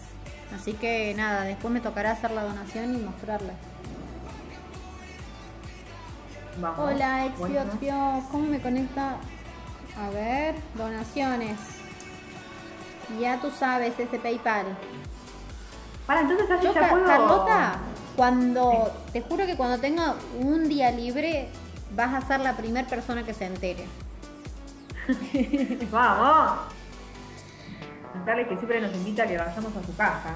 Así que nada, después me tocará hacer la donación y mostrarla. Vamos. Hola, Bueno. Expiotpio, ¿cómo me conecta? A ver, donaciones. Ya tú sabes, ese PayPal. Para, entonces Yo, ya puedo... Carlota, cuando, te juro que cuando tenga un día libre, vas a ser la primera persona que se entere. (laughs) Vamos. Contarle que siempre nos invita a que vayamos a su casa.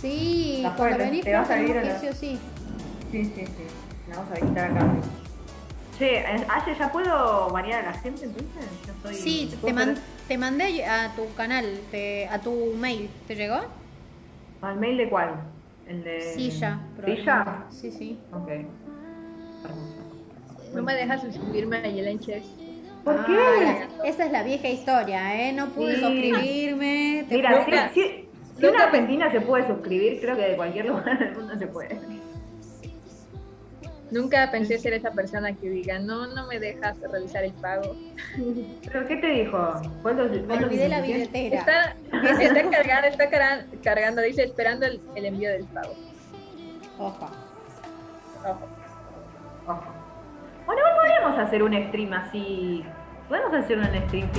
Sí, Está cuando venís te vas a tenemos ir a la- sí sí. Sí, sí. La vamos a visitar acá. Che, eh, Aye, ¿ya puedo variar a la gente entonces? Estoy... Sí, te, ¿puedo man- te mandé a tu canal, te- a tu mail. ¿Te llegó? ¿Al mail de cuál? El de... Silla. ¿Silla? Sí, sí. Ok. No me dejas suscribirme a Yelen Chess. ¿Por Ah, qué? esa es la vieja historia, ¿eh? No pude Sí. suscribirme. Mira, si, si- si una argentina se puede suscribir, creo que de cualquier (laughs) lugar del mundo se puede. Nunca pensé ser esa persona que diga, no, no me dejas realizar el pago. ¿Pero qué te dijo? ¿Cuántos, Me cuántos olvidé la billetera. Está, está cargando, está cargan- cargando, dice, esperando el, el envío del pago. Ojo. Ojo. Ojo. Bueno, podríamos hacer un stream así. Podemos hacer un stream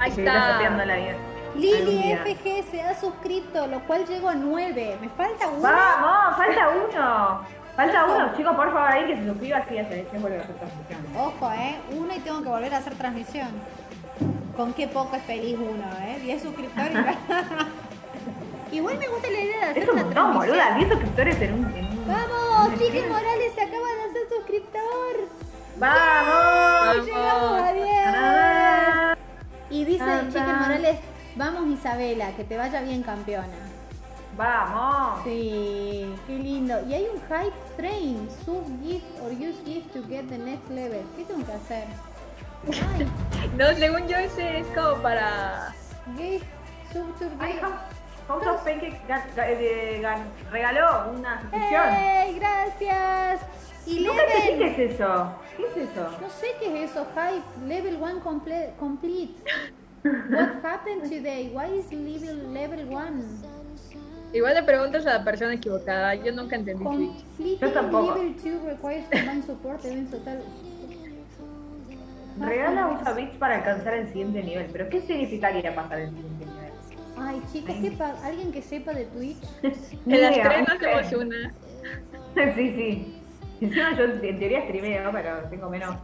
Ahí está. filosofiando la vida. Lili. FG se ha suscrito, lo cual llego a 9. Me falta uno. Vamos, falta uno. Falta uno, chicos, por favor, ahí que se suscriba así ya se vuelve a hacer transmisión. Ojo, ¿eh? Uno y tengo que volver a hacer transmisión. Con qué poco es feliz uno, ¿eh? 10 suscriptores. (laughs) (laughs) Igual me gusta la idea de hacer Es un una montón, transmisión. boluda, 10 suscriptores en un. En un ¡Vamos! Chiqui. Morales se acaba de hacer suscriptor. ¡Vamos! Llegamos a 10. Ah, Y dice Chiqui. Morales, vamos Isabela, que te vaya bien campeona. ¡Vamos! Sí, qué lindo. Y hay un hype train, sub gift or use gift to get the next level. ¿Qué tengo que hacer? Ay, (laughs) No, según yo ese es como para... gift, sub to gift. House of Pancake regaló una suscripción. ¡Ey, gracias! Y Nunca level. qué es eso. ¿Qué es eso? No sé qué es eso, hype. Level 1 comple complete. (laughs) What happened today? Why is level level 1? Igual le preguntas a la persona equivocada, yo nunca entendí Twitch. Yo tampoco. level 2 requires combined support events total. (laughs) Regala usa bits para alcanzar el siguiente nivel. ¿Pero qué significaría pasar el siguiente nivel? Ay, chicos, ¿qué pa- ¿alguien que sepa de Twitch? (laughs) Ni En las idea, tres un no hacemos tren. una. sí, sí. Encima yo en teoría streameo, pero tengo menos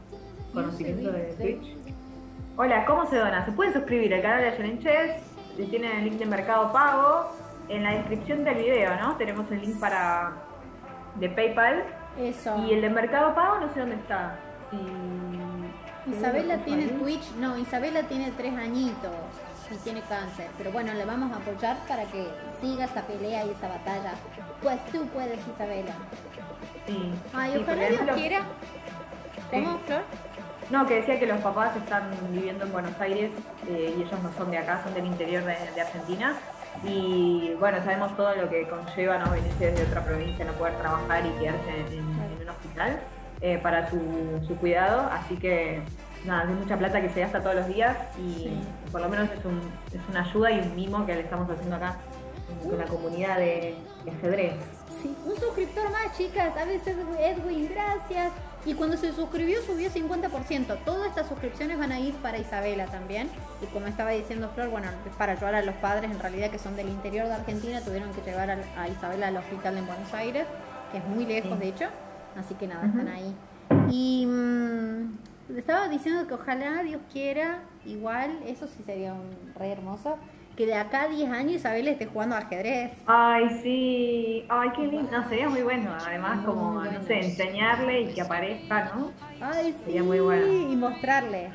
conocimiento de Twitch. Hola, ¿cómo se dona? Se pueden suscribir al canal de Ayelen Chess, tienen el link de Mercado Pago. En la descripción del video, ¿no? Tenemos el link para de PayPal. Eso. Y el de Mercado Pago no sé dónde está. Isabela tiene ahí. Twitch, no, Isabela tiene tres añitos. y tiene cáncer. Pero bueno, le vamos a apoyar para que siga esa pelea y esa batalla. Pues tú puedes, Isabela. Sí. Ay, Sí, ojalá Dios quiera. ¿Cómo. Flor? No, que decía que los papás están viviendo en Buenos Aires eh, y ellos no son de acá, son del interior de, de Argentina. Y bueno, sabemos todo lo que conlleva no venirse desde otra provincia, no poder trabajar y quedarse en, en un hospital eh, para su, su cuidado. Así que nada, es mucha plata que se gasta todos los días y Sí. por lo menos es, un, es una ayuda y un mimo que le estamos haciendo acá con la comunidad de, de ajedrez. Sí, un suscriptor más, chicas. A veces Edwin, gracias. Y cuando se suscribió, subió 50%. Todas estas suscripciones van a ir para Isabela también. Y como estaba diciendo Flor, bueno, es para ayudar a los padres, en realidad, que son del interior de Argentina, tuvieron que llevar a, a Isabela al hospital en Buenos Aires, que es muy lejos, Sí. de hecho. Así que nada, están ahí. Y mm, le estaba diciendo que ojalá Dios quiera, igual, eso sí sería un re hermoso, que de acá a 10 años Isabela esté jugando ajedrez. Ay, sí, ay, qué lindo, no, sería muy bueno, además Muy como, bueno. no sé, enseñarle y que aparezca, ¿no? Ay, sí, Sería muy bueno. y mostrarle.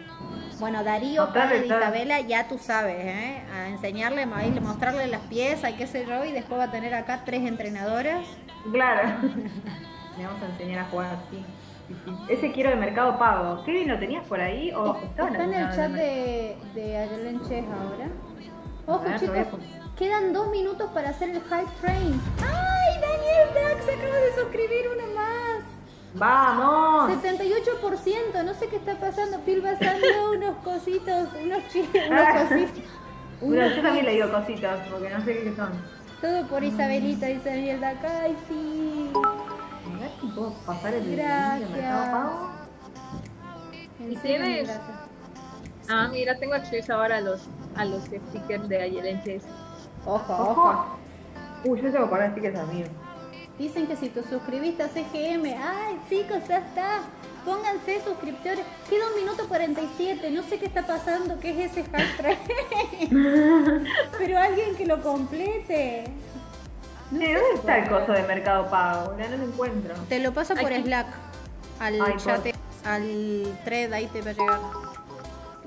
Bueno, Darío, Mostrarle padre de. Isabela, ya tú sabes, ¿eh? A enseñarle, a mostrarle las piezas y qué sé yo, y después va a tener acá tres entrenadoras. Claro. (laughs) Le vamos a enseñar a jugar así. Sí, sí. Ese quiero de Mercado Pago. ¿Qué lo tenías por ahí o Está en el chat de, de Ayelen ahora. Ojo, A ver, lo voy a chicos, quedan dos minutos para hacer el Hype Train. ¡Ay, Daniel Dax se acaba de suscribir uno más! ¡Vamos! 78%, no sé qué está pasando. Pil va dando (laughs) unos cositos, unos chistes, unos Ah. cositos. (laughs) Bueno, yo también le digo cositas porque no sé qué son. Todo por Isabelita, dice Daniel. ¡Ay, sí! A ver si puedo pasar el Gracias. En ¿Y serio, tienes? Ah, mira, tengo acceso ahora a los, a los stickers de Ayelenches. Ojo, ojo. Uy, yo tengo que poner stickers a mí. Dicen que si te suscribiste a CGM, ay chicos, ya está. Pónganse suscriptores. Queda un minuto 47, no sé qué está pasando, qué es ese hashtag. (laughs) (laughs) Pero alguien que lo complete. No Eh, ¿Dónde está el coso de Mercado Pago? Ya no lo encuentro. Te lo paso por Aquí. Slack. Al Ay, chat, por- al thread, ahí te va a llegar.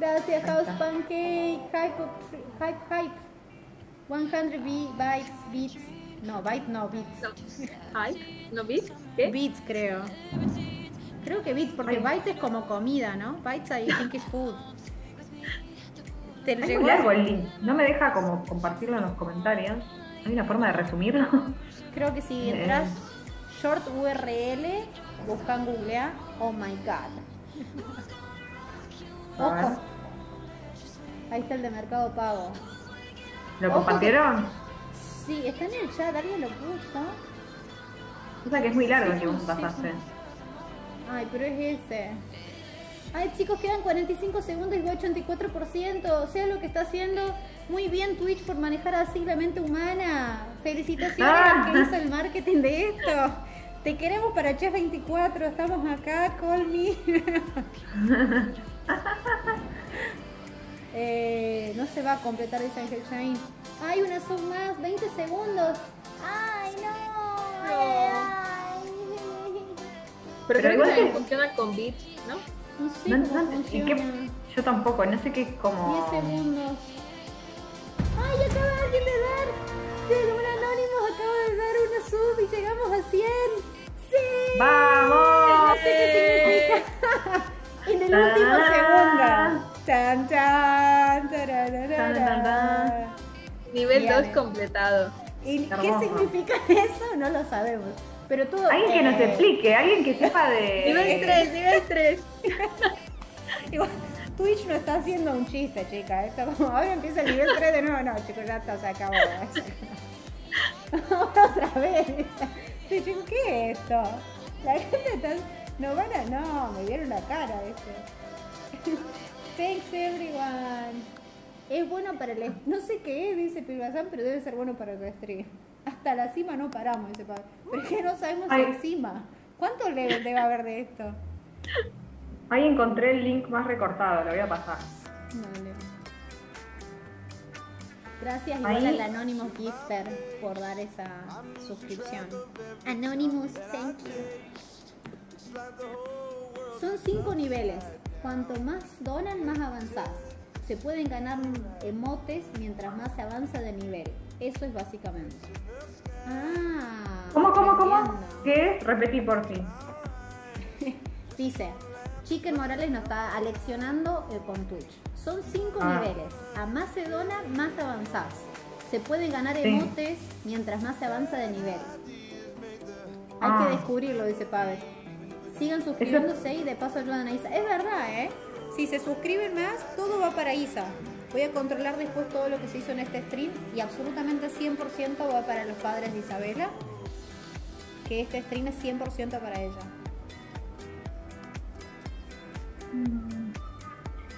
Gracias, House. Pancake, Hype, Hype, Hype. 100 bi- bytes, bits. No, bytes no, bits. No. Ay, ¿no viste? ¿Qué? Bits, creo. Creo que bits, porque Ay. byte es como comida, ¿no? Bytes I think is food. ¿Te Es llegó? muy largo el link. No me deja como compartirlo en los comentarios. ¿Hay una forma de resumirlo? Creo que si Eh. entras short URL, buscan googlear, oh my god. Ojo. Ahí está el de Mercado Pago. ¿Lo Ojo compartieron? Sí, está en el chat, alguien lo puso. O sea que es muy largo el que vos Sí, pasaste. sí. Ay, pero es ese. Ay, chicos, quedan 45 segundos y voy 84%. O sea, lo que está haciendo muy bien Twitch por manejar así la mente humana. Felicitaciones Ah. al que hizo el marketing de esto. Te queremos para Chef 24. Estamos acá, call (laughs) me. Eh, no se va a completar esa Angel Chain. Ay, una sub más, 20 segundos. Ay, no. Ay, ay. Pero, Pero creo igual que funciona con bits, ¿no? No sé No, cómo no, ¿y funciona. qué? Yo tampoco, no sé qué es como... 10 segundos. ¡Ay, acaba alguien de dar! Sí, un anónimo acaba de dar una sub y llegamos a 100. ¡Sí! ¡Vamos! No sé qué significa. (laughs) en el último segundo. Tan, tan, tan. Nivel Bien. 2 completado. ¿Y qué Hermoso. significa (laughs) eso? No lo sabemos. Pero todo. Alguien que nos eh, explique, alguien que sepa de... Nivel 3, nivel (laughs) 3. Igual, Twitch no está haciendo un chiste, chica. Esto como, ahora empieza el nivel 3 de nuevo. No, chicos, ya está, se acabó. (laughs) Otra vez. Sí, chicos, ¿qué es esto? La gente está. No van a. No, me dieron la cara, ¿viste? Thanks, everyone. Es bueno para el. No sé qué es, dice Pilbazán, pero debe ser bueno para el stream. Hasta la cima no paramos, dice Pablo. Pero es que no sabemos Ay. encima. ¿Cuánto level debe haber de esto? Ahí encontré el link más recortado, lo voy a pasar. Vale. Gracias igual Ahí. al Anonymous Gifter por dar esa suscripción. Anonymous, thank you. Son cinco niveles. Cuanto más donan, más avanzás. Se pueden ganar emotes mientras más se avanza de nivel. Eso es básicamente. Ah. ¿Cómo, cómo, cómo? ¿Qué es? Repetí por fin. (laughs) Dice, Chicken Morales nos está aleccionando eh, con Twitch. Son cinco Ah. niveles. A más se dona, más avanzás. Se pueden ganar Sí. emotes mientras más se avanza de nivel. Hay Ah. que descubrirlo, dice Pavel. Sigan suscribiéndose y de paso ayudan a Isa. Es verdad, ¿eh? Si se suscriben más, todo va para Isa. Voy a controlar después todo lo que se hizo en este stream y absolutamente 100% va para los padres de Isabela. Que este stream es 100% para ella.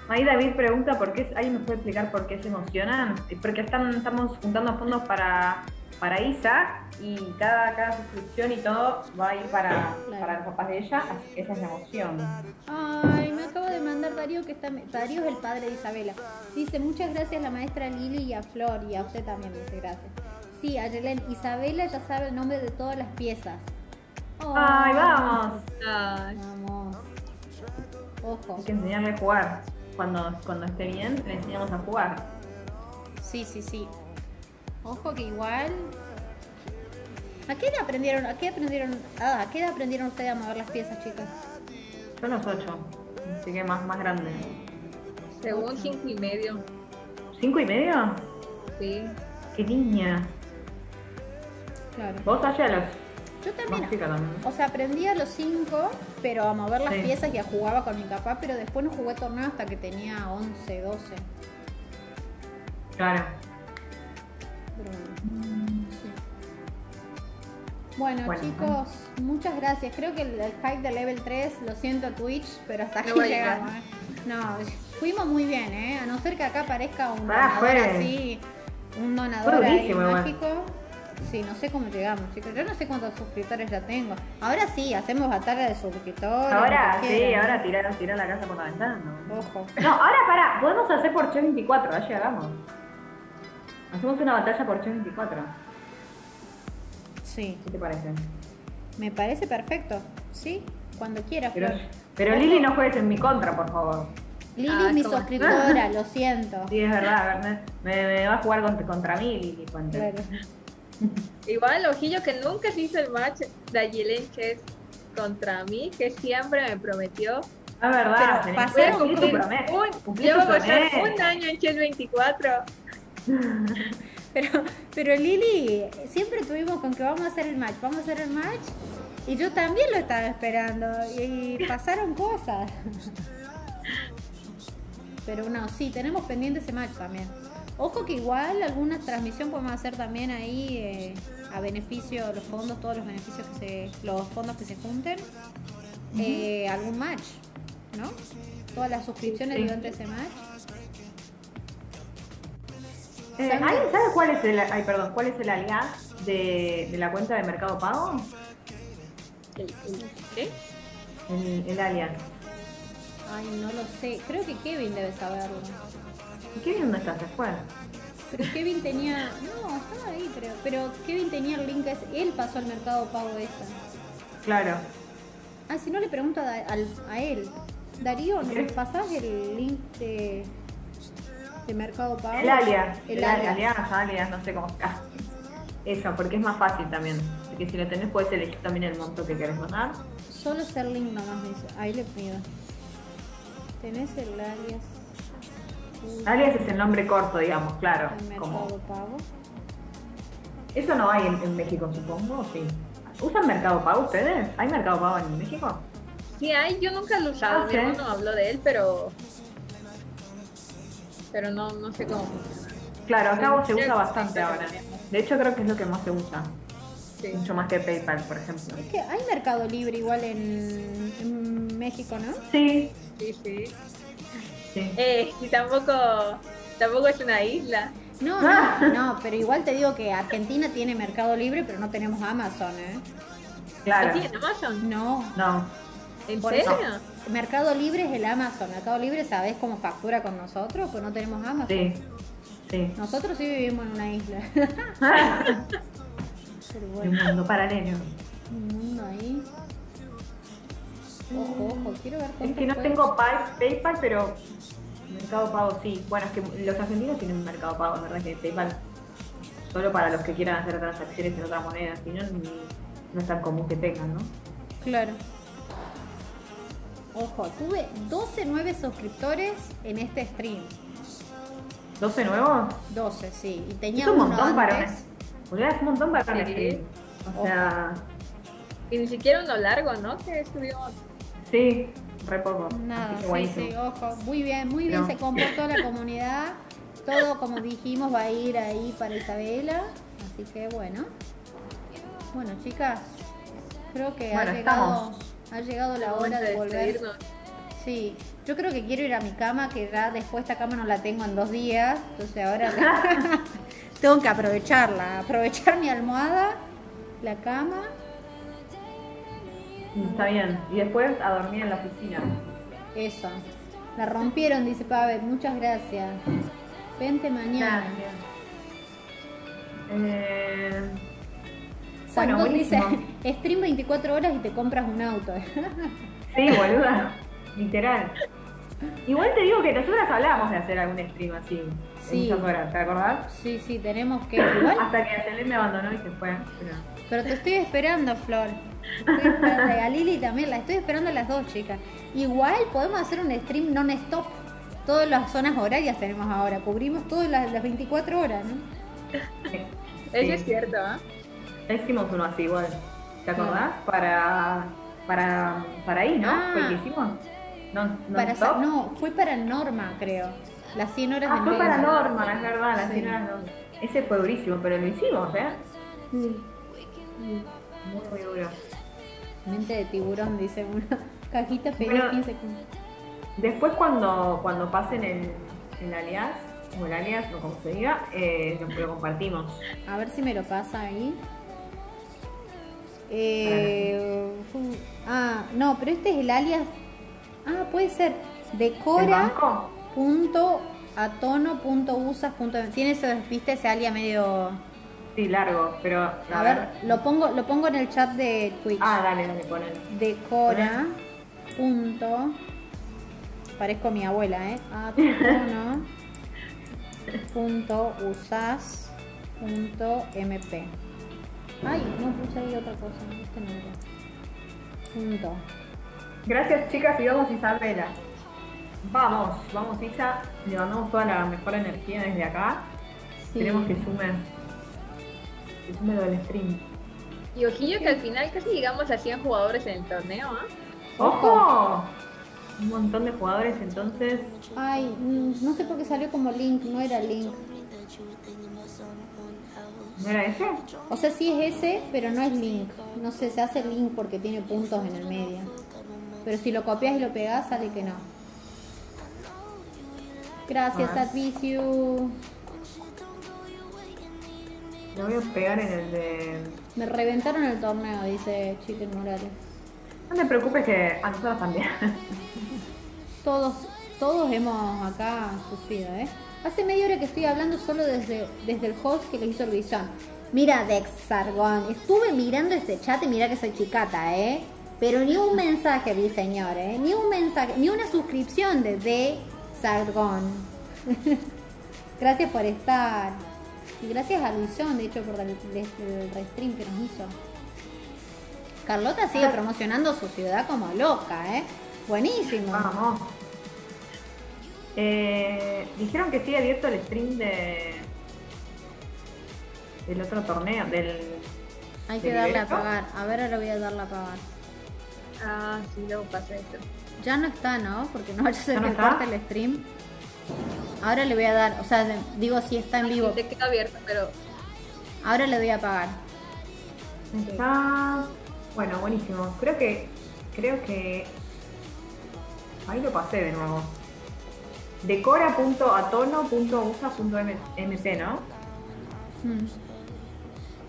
Ahí David pregunta por qué, ¿alguien nos puede explicar por qué se emocionan? Porque están, estamos juntando fondos para, para Isa y cada, cada suscripción y todo va a ir para, Claro. para los papás de ella, así que esa es la emoción. Ay, me acabo de mandar Darío que está. Darío es el padre de Isabela. Dice, muchas gracias a la maestra Lili y a Flor y a usted también, dice gracias. Sí, a Yelén, Isabela ya sabe el nombre de todas las piezas. ¡Ay, vamos! Ay, Vamos. Ojo. Hay que enseñarle a jugar. Cuando, cuando esté bien, le enseñamos a jugar. Sí, sí, sí. Ojo que igual. ¿A qué edad aprendieron? ¿A qué aprendieron? Ah, ¿a qué edad aprendieron ustedes a mover las piezas, chicas? Son los ocho, así que más, más grande. según cinco y medio. ¿Cinco y medio? Sí. ¡Qué niña! Claro. Vos allá los Yo también. también. O sea, aprendí a los 5, pero a mover las Sí. piezas y a jugaba con mi papá, pero después no jugué torneo hasta que tenía 11, 12. Claro. Bueno. chicos, muchas gracias. Creo que el, el hype de level 3, lo siento Twitch, pero hasta aquí llegamos. ¿eh? No, fuimos muy bien, ¿eh? A no ser que acá aparezca un Ah, donador fue. así, un donador ahí mágico. Sí, no sé cómo llegamos, chicos. Yo no sé cuántos suscriptores ya tengo. Ahora sí, hacemos batalla de suscriptores. Ahora, sí, quieran. ahora tirar, tirar la casa por la ventana. ¿no? Ojo. No, ahora para, podemos hacer por Che 24, ya llegamos. Hacemos una batalla por Che 24. Sí, ¿Qué te parece? me parece perfecto. Sí, cuando quieras. Pero, Flor. pero Lili, no juegues en mi contra, por favor. Lili Ah, es mi ¿cómo? suscriptora, (laughs) lo siento. Sí, es verdad, me, me- me va a jugar contra, contra mí, Lili. Fuentes. Claro. (laughs) Igual, ojillo que nunca se hizo el match de Ayelen Chess contra mí, que siempre me prometió. Es verdad, Pero pasaron un, pasar promesa. un año en Chess 24. (laughs) Pero, pero Lili, siempre tuvimos con que vamos a hacer el match, vamos a hacer el match. Y yo también lo estaba esperando. Y pasaron cosas. (laughs) Pero no, sí, tenemos pendiente ese match también. Ojo que igual alguna transmisión podemos hacer también ahí eh, a beneficio, los fondos, todos los beneficios que se, los fondos que se junten. eh, algún match, ¿no? Todas las suscripciones Sí. durante ese match. Eh. ¿Alguien sabe cuál es el, ay, perdón, cuál es el alias de, de la cuenta de Mercado Pago? El- el- ¿Qué? El, el alias. Ay, no lo sé. Creo que Kevin debe saberlo. ¿Y qué dónde estás después? Pero Kevin tenía. No, estaba ahí, creo. Pero Kevin tenía el link. Él pasó al mercado pago esa. Claro. Ah, si no le pregunto a, al- a él. Darío, ¿nos pasás el link de, de mercado pago? El alias. El El alias. alias, alias, no sé cómo. Ah, Eso, porque es más fácil también. Así que si lo tenés, puedes elegir también el monto que querés mandar. Solo ser link nomás me dice. Ahí le pido. ¿Tenés el alias? Uy, Alias es el nombre corto, digamos, claro. al mercado Como... pago. Eso no hay en, en México, supongo, ¿o sí. ¿Usan Mercado Pago ustedes? ¿Hay Mercado Pago en México? Sí, hay, yo nunca lo he usado. Ah, Mi ¿sí? hermano habló de él, pero. Pero no, no sé cómo funciona. Claro, acá se Sí, usa bastante ahora. De hecho, creo que es lo que más se usa. Sí. Mucho más que PayPal, por ejemplo. Es que hay mercado libre igual en, en México, ¿no? Sí, Sí, sí. sí. Eh, y tampoco, tampoco es una isla. No, Ah. no, no, pero igual te digo que Argentina tiene Mercado Libre, pero no tenemos Amazon, ¿eh? Claro. ¿Aquí en Amazon? No. No. ¿En Por serio? eso. Mercado Libre es el Amazon. Mercado Libre, ¿sabés cómo factura con nosotros? Pues no tenemos Amazon. Sí. Sí. Nosotros sí vivimos en una isla. (laughs) pero Un bueno, mundo paralelo. un mundo ahí. Ojo, ojo, quiero ver Es que no fue. tengo Pay- PayPal, pero Mercado Pago, sí. Bueno, es que los argentinos tienen Mercado Pago, verdad que PayPal solo para los que quieran hacer transacciones en otra moneda, si no, no es tan común que tengan, ¿no? Claro. Ojo, tuve 12 nueve suscriptores en este stream. ¿12 nuevos? 12, sí. Y tenía Es un uno montón para antes. Boluda, es un montón para Sí. stream. O sea, Y ni siquiera uno largo, ¿no? Que estuvimos. sí, re poco. Nada, sí, buenísimo. sí, ojo. Muy bien, muy bien No. se comportó la comunidad. Todo, como dijimos, va a ir ahí para Isabela. Así que bueno. Bueno, chicas, creo que Bueno, ha llegado estamos. Ha llegado la hora de volver. Sí, yo creo que quiero ir a mi cama, que ya después esta cama no la tengo en dos días. Entonces ahora (laughs) tengo que aprovecharla. Aprovechar mi almohada, la cama. Está bien. Y después a dormir en la oficina. Eso. La rompieron, dice Pavel. Muchas gracias. Vente mañana. Gracias. Eh, Sandot Bueno, dice, (laughs) stream 24 horas y te compras un auto. (laughs) sí, boluda. Literal. Igual te digo que nosotras hablábamos de hacer algún stream así. Sí. En horas, ¿te acordás? sí, sí, tenemos que... (clears throat) Igual, Hasta que Selene me abandonó y se fue. pero- pero te estoy esperando, Flor. Estoy esperando. A Lili también, la estoy esperando a las dos, chicas. Igual podemos hacer un stream non-stop. Todas las zonas horarias tenemos ahora. Cubrimos todas las, las 24 horas, ¿no? Sí. Eso es cierto, ¿ah? Hicimos uno así igual. ¿Te acordás? Para, para, para ahí, ¿no? Ah. ¿Fue el que hicimos? No, no, Para stop. no, fue para Norma, creo. Las 100 horas Ah, de fue para Norma. Es verdad, las Sí. 100 horas Norma. Ese fue durísimo, pero lo hicimos, ¿eh? Muy, muy duro. Mente de tiburón, dice una (laughs) cajita feliz Bueno. 15 segundos. Después cuando, cuando pasen el, el alias, o el alias, o como se diga, eh, lo, lo compartimos. A ver si me lo pasa ahí. Eh, ah, no, pero este es el alias. Ah, puede ser. ¿El Decora. banco? Punto atono punto usas punto tiene ese viste ese alias medio Sí, largo, pero... a ver lo pongo lo pongo en el chat de Twitch Ah, dale, dale, ponelo. decora punto parezco mi abuela eh (laughs) atono punto usas punto mp ay no puse ahí otra cosa este no era. punto Gracias, chicas, y vamos Isabela. Vamos, vamos Isa, le mandamos toda la mejor energía desde acá. Sí. Queremos que sume, que sume lo del stream. Y ojillo que al final casi llegamos a 100 jugadores en el torneo, ¿ah? ¡Ojo! Un montón de jugadores entonces. ay no sé por qué salió como link no era link ¿No era ese? O sea, sí es ese, pero no es link. No sé, se hace link porque tiene puntos en el medio. Pero si lo copias y lo pegas, sale que no. Gracias, Ah. Adviciu. Lo voy a pegar en el de. Me reventaron el torneo, dice Chicken Morales. No te preocupes que a nosotros también. Todos, todos hemos acá sufrido, ¿eh? Hace media hora que estoy hablando solo desde, desde el host que le hizo el guisón. Mira, Dex Sargón, estuve mirando este chat y mira que soy chicata, ¿eh? Pero ni un mensaje vi, señor, ¿eh? Ni un mensaje, ni una suscripción de De Sargón. (laughs) gracias por estar. Y gracias a Luisón, de hecho, por el, el, el restream que nos hizo. Carlota sigue promocionando su ciudad como loca, ¿eh? Buenísimo. Vamos. Eh, dijeron que sigue abierto el stream de. del otro torneo, del. Hay que ¿De darle a Liberto? pagar. A ver, ahora voy a darle a pagar. Ah, sí, luego pasa esto. Ya no está, ¿no? Porque no (laughs) vaya a ser ¿Ya no que está? corte el stream. Ahora le voy a dar, o sea, digo si está en vivo. Sí, te queda abierto, pero Ahora le doy a pagar. Está. Bueno, buenísimo. Creo que. Creo que. Ahí lo pasé de nuevo. Decora.atono.usa.mp, ¿no? Mm.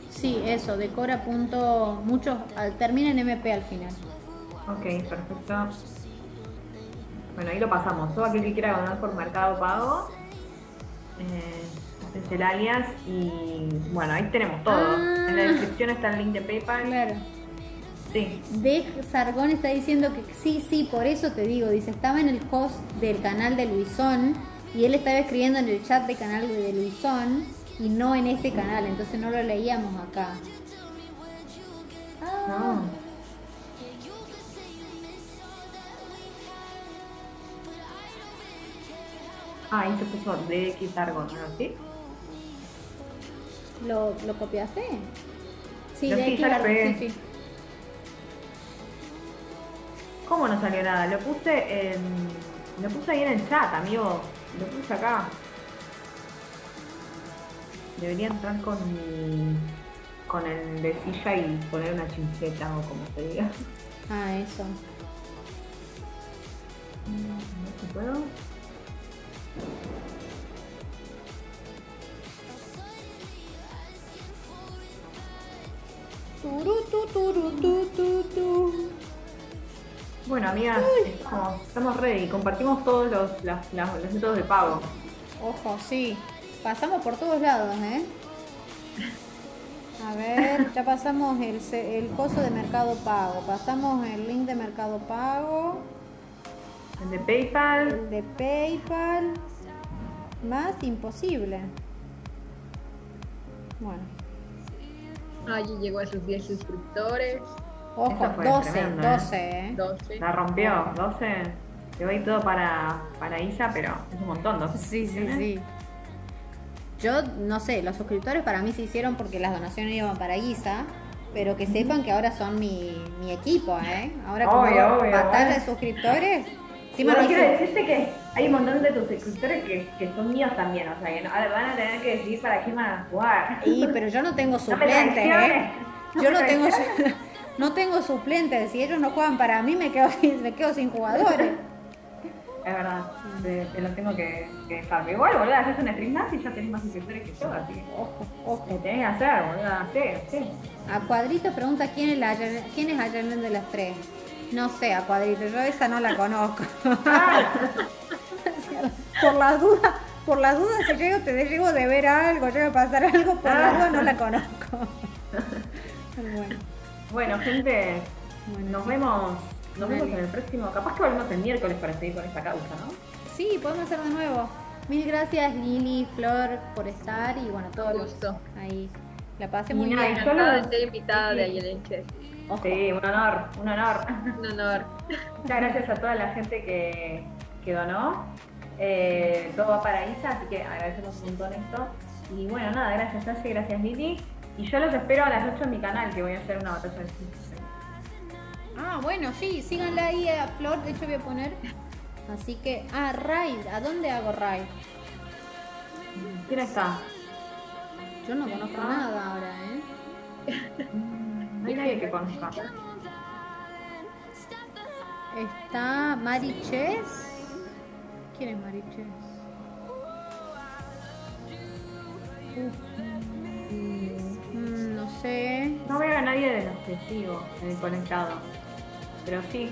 Sí, eso, decora punto. Muchos al, termina en MP al final. Ok, perfecto. Bueno, ahí lo pasamos. Todo aquel que quiera donar por Mercado Pago, eh, el alias y bueno, ahí tenemos todo. Ah. En la descripción está el link de PayPal. Claro. Sí. De Sargón está diciendo que sí, sí, por eso te digo, dice, estaba en el host del canal de Luisón y él estaba escribiendo en el chat del canal de Luisón y no en este canal, entonces no lo leíamos acá. Ah, No. Ah, ahí te puso DX Argon, ¿no? ¿Sí? ¿Lo, ¿Lo copiaste? Sí, de pegué. sí, sí. ¿Cómo no salió nada? Lo puse en. Lo puse ahí en el chat, amigo. Lo puse acá. Debería entrar con mi. con el de silla y poner una chincheta o como se diga. Ah, eso. A ver si puedo. Turu, tu, turu, tu, tu, tu. Bueno, amigas, estamos, estamos ready. Compartimos todos los, las- las- los métodos de pago. Ojo, sí. Pasamos por todos lados, ¿eh? A ver, ya pasamos el coso de Mercado Pago, pasamos el link de Mercado Pago, El de PayPal. el de PayPal, más imposible. Bueno, Allí llegó a sus 10 suscriptores. Ojo, Eso fue 12, tremendo, ¿eh? 12, ¿eh? 12. La rompió, 12. Le doy todo para, para Isa, pero es un montón, 12. Sí, sí, sí. Yo no sé, los suscriptores para mí se hicieron porque las donaciones iban para Guisa, pero que sepan que ahora son mi, mi equipo, ¿eh? Ahora como Obvio, obvio, batalla bueno. de suscriptores, Igual lo quiero hice- decirte que hay un montón de tus suscriptores que, que son míos también, o sea que no- ahora van a tener que decidir para quién van a jugar. Y, pero yo no tengo (laughs) No suplentes, ¿eh? no Yo me no tengo. No tengo suplentes. Si ellos no juegan para mí, me quedo sin, me quedo sin jugadores. Es verdad, te, te lo tengo que, que dejar. Igual, boluda, haces un stream más y ya tenés más suscriptores que yo, así que Ojo, lo ojo. tenés que hacer, boluda, sí, sí. A Cuadrito pregunta quién es, la, quién es Ayelen de las tres. No sé, a Cuadrito, yo esa no la conozco. (laughs) por las dudas, por las dudas, si llego, te llego de ver algo, llego a pasar algo, por las dudas no la conozco. (laughs) Bueno, Bueno, gente, nos vemos, nos vemos en el próximo. Capaz que volvemos el miércoles para seguir con esta causa, ¿no? sí, podemos hacer de nuevo. Mil gracias Lili, Flor, por estar y bueno, todos Un los- gusto. ahí. La pasé muy nada, bien. Encantada de ser invitada sí. de Ayelenches. Ojo. Sí, un honor, un honor. Un honor. Muchas gracias a toda la gente que, que donó. Eh, todo va para Isa, así que agradecemos un montón esto. Y bueno, nada, gracias Aye, gracias Lili. Y yo los espero a las 8 en mi canal, que voy a hacer una batalla de. Ah, bueno, sí, síganla ahí a Flor, de hecho voy a poner. Así que, ah, raid, ¿a dónde hago raid? ¿Quién está? Yo no conozco nada ahora, ¿eh? No hay nadie que conozca. Está Mariches. ¿Quién es Mariches? Mm, no sé. No veo a nadie de los que sigo en el conectado. Pero sí,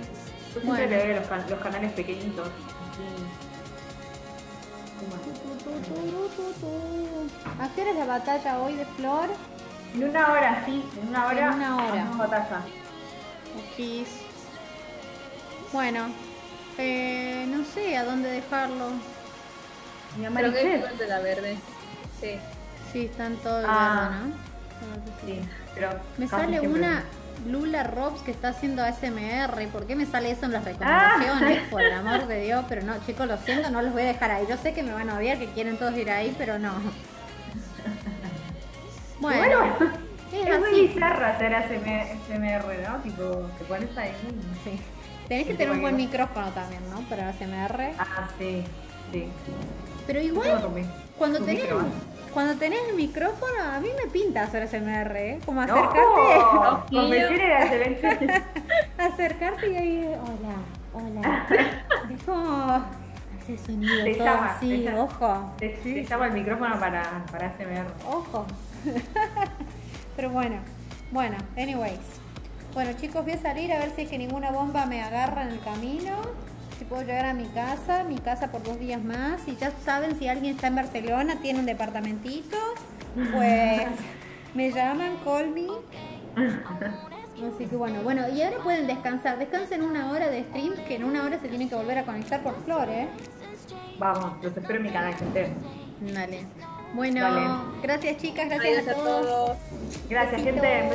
yo siempre Bueno. le veo los, can- los canales pequeñitos. así. ¿A qué hora es la batalla hoy de Flor? En una hora, sí, en una hora. En una hora. batalla. Bueno, eh, no sé a dónde dejarlo. Pero que es de la verde. Sí. Sí, están todos Ah. verde, ¿no? Sí, pero Me sale siempre- una Lula Robs que está haciendo ASMR. ¿Por qué me sale eso en las recomendaciones? Ah. Por el amor de Dios. Pero no, chicos, lo siento, no los voy a dejar ahí. Yo sé que me van a odiar, que quieren todos ir ahí, pero no. (laughs) Bueno, Bueno, es es muy bizarro hacer ASMR, ¿no? Tipo, te pones ahí. Sí. Tenés que Sí, tener un buen micrófono también, ¿no? Para ASMR. Ah, sí, sí. Pero igual, cuando tenés. Cuando tenés el micrófono, a mí me pinta hacer ASMR, ¿eh? Como ¡No! acercarte, (laughs) de Ayelenche. (laughs) acercarte y ahí, hola, hola. (laughs) Es como, hace sonido Te todo llama, así, te llama. ojo, Te, te llamo el micrófono para, para ASMR. ojo. Pero bueno, bueno, anyways. Bueno chicos, voy a salir a ver si es que ninguna bomba me agarra en el camino. Si puedo llegar a mi casa, mi casa por dos días más. Y ya saben, si alguien está en Barcelona, tiene un departamentito, pues (laughs) me llaman, call me. (laughs) Así que bueno, bueno, y ahora pueden descansar. Descansen una hora de stream, que en una hora se tienen que volver a conectar por flor, ¿eh? Vamos, los espero en mi canal, gente. Dale. Bueno, Dale. gracias chicas, gracias Adiós a todos. Gracias, Besito. gente.